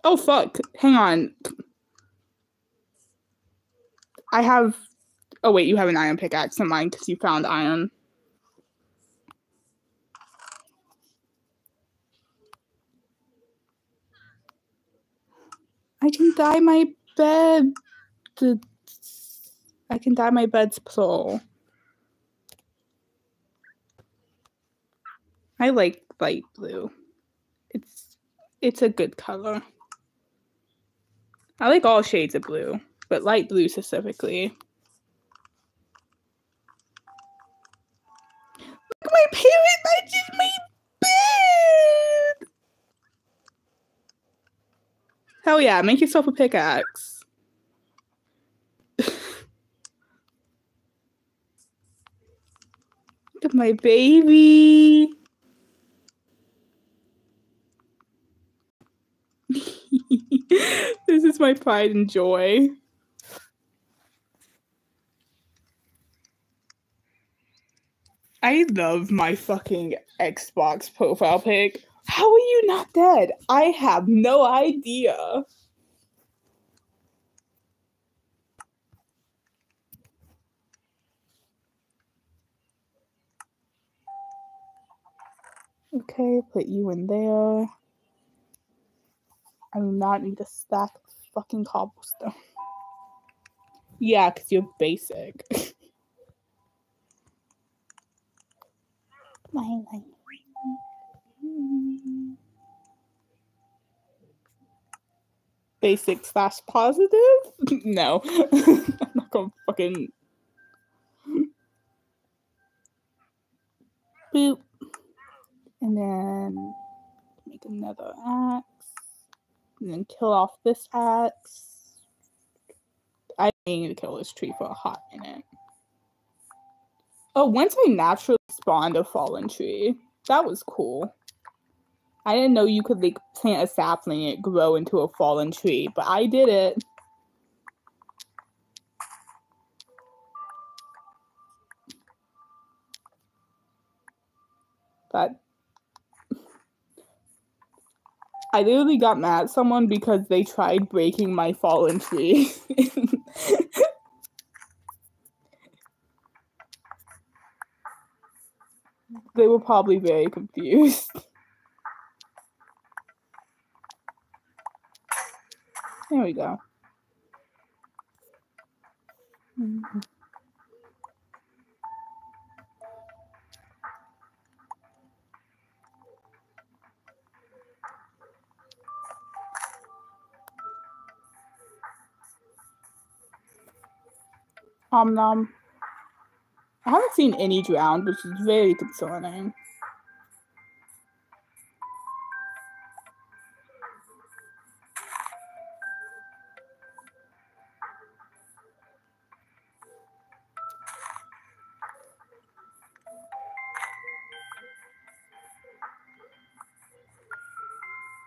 oh fuck. Hang on. I have Oh wait, you have an iron pickaxe in mine because you found iron. I can dye my bed. I can dye my bed's plural. I like light blue. It's it's a good color. I like all shades of blue, but light blue specifically. My parrot matches my bed. Hell yeah, make yourself a pickaxe. [laughs] Look at my baby. [laughs] this is my pride and joy. I love my fucking Xbox profile pic. How are you not dead? I have no idea. Okay, put you in there. I do not need a stack fucking cobblestone. [laughs] Yeah, because you're basic. [laughs] My [laughs] life. Basic slash positive? [laughs] no. [laughs] I'm not gonna fucking. Boop. And then make another axe. And then kill off this axe. I need to kill this tree for a hot minute. Oh, once I naturally spawned a fallen tree. That was cool. I didn't know you could like plant a sapling and grow into a fallen tree, but I did it. But I literally got mad at someone because they tried breaking my fallen tree. [laughs] they were probably very confused. [laughs] There we go. Mhm. Om nom. Seen any drowned, which is very concerning.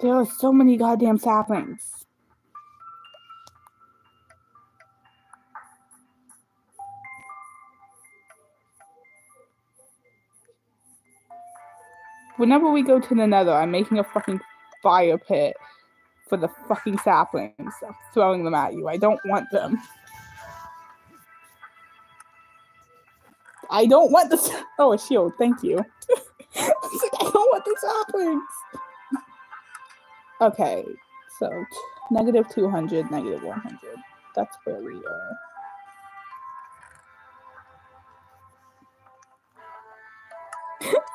There are so many goddamn saplings. Whenever we go to the nether, I'm making a fucking fire pit for the fucking saplings. I'm throwing them at you. I don't want them. I don't want the. Oh, a shield. Thank you. [laughs] I don't want the saplings. Okay, so negative 200, negative 100. That's where we are.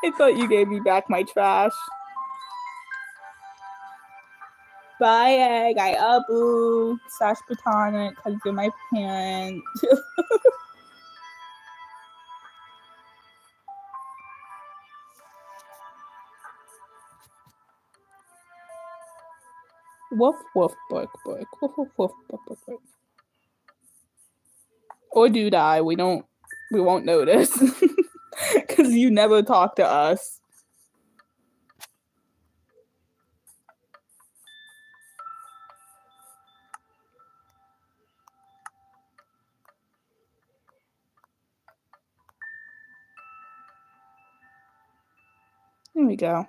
I thought you gave me back my trash. Bye, egg. I abu slash platonic because you're my parent. [laughs] woof woof bark bark woof woof woof bark bark bark. Or do die. We don't. We won't notice [laughs] [laughs] because you never talk to us. There we go.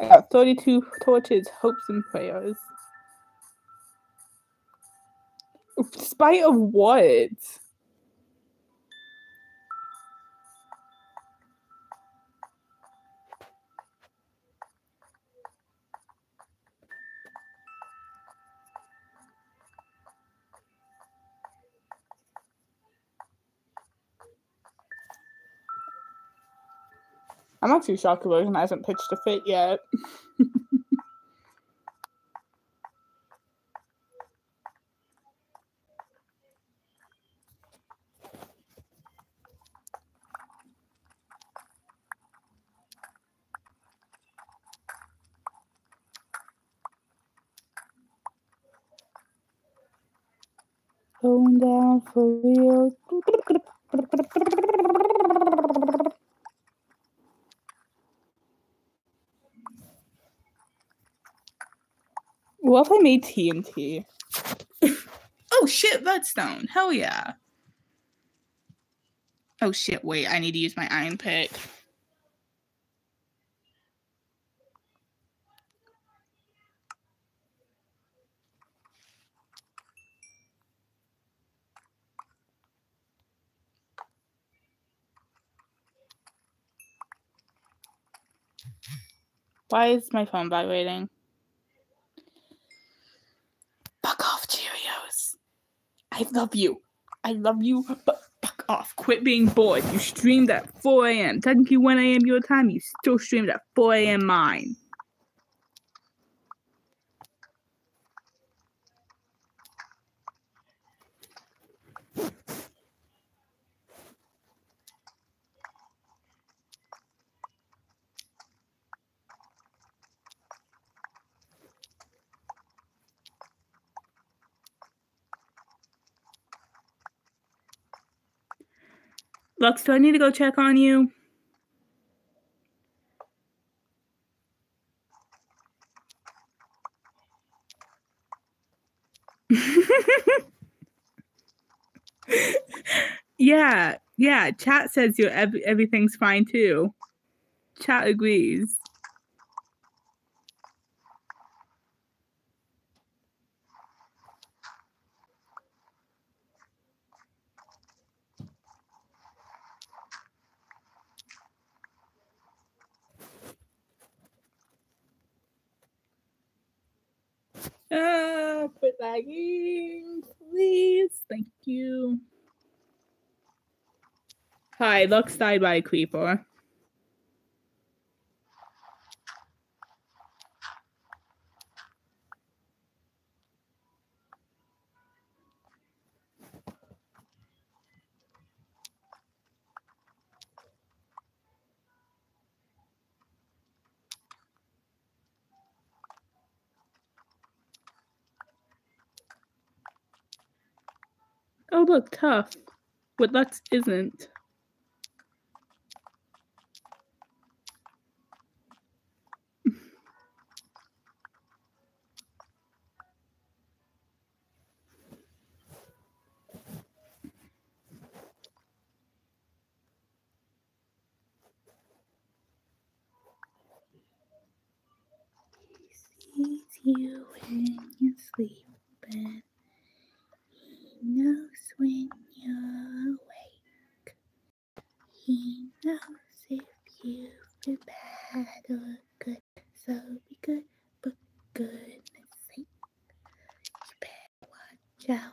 I got 32 torches, hopes, and prayers. Spite of what? I'm actually shocked the version hasn't pitched a fit yet. Going down for real. What if I made TNT? [laughs] oh shit, redstone. Hell yeah. Oh shit, wait, I need to use my iron pick. Why is my phone vibrating? Fuck off, Cheerios. I love you. I love you, but fuck off. Quit being bored. You streamed at 4 a.m. Technically 1 a.m. your time. You still streamed at 4 a.m. mine. Lux, do I need to go check on you? [laughs] yeah, yeah. Chat says you ev- everything's fine too. Chat agrees. Ah, quit lagging, please. Thank you. Hi, Lux died by creeper. Oh, look, tough. What Lux isn't. you when you sleep, but when you're awake. He knows if you feel bad or good. So be good for goodness sake. You better watch out.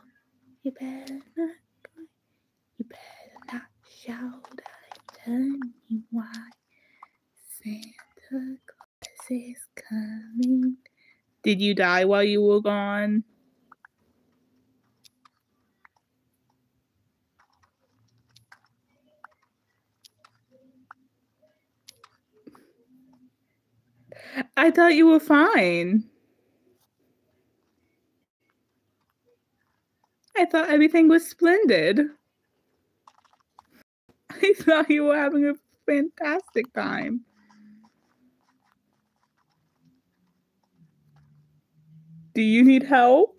You better not cry. You better not shout. I'm telling you why. Santa Claus is coming. Did you die while you were gone? I thought you were fine. I thought everything was splendid. [laughs] I thought you were having a fantastic time. Do you need help?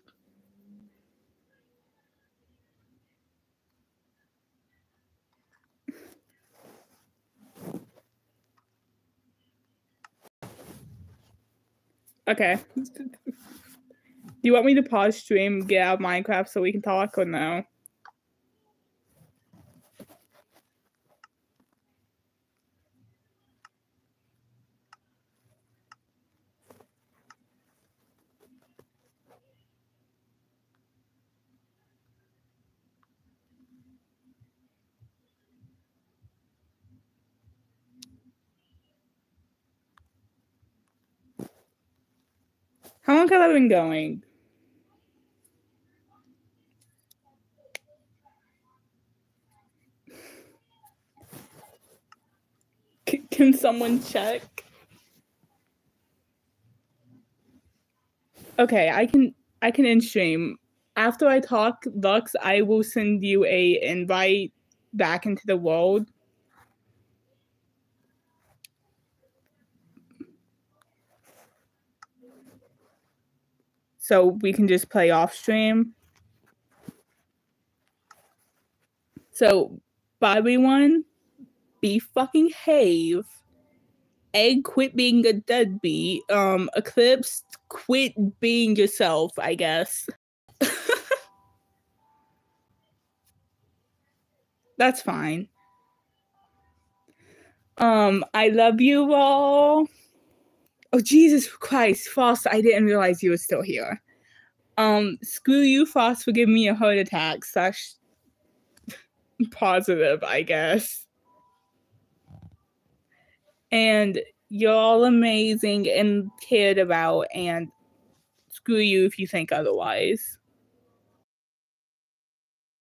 Okay. [laughs] Do you want me to pause stream, get out of Minecraft so we can talk or no? How long have I been going? C- can someone check? Okay, I can I can in stream. After I talk Lux, I will send you a invite back into the world. So we can just play off stream. So Bobby one, Be fucking have. Egg quit being a deadbeat. Um Eclipse quit being yourself, I guess. [laughs] That's fine. Um, I love you all. Oh Jesus Christ, Frost! I didn't realize you were still here. Um, screw you, Frost, for giving me a heart attack. Slash positive, I guess. And you're all amazing and cared about, and screw you if you think otherwise.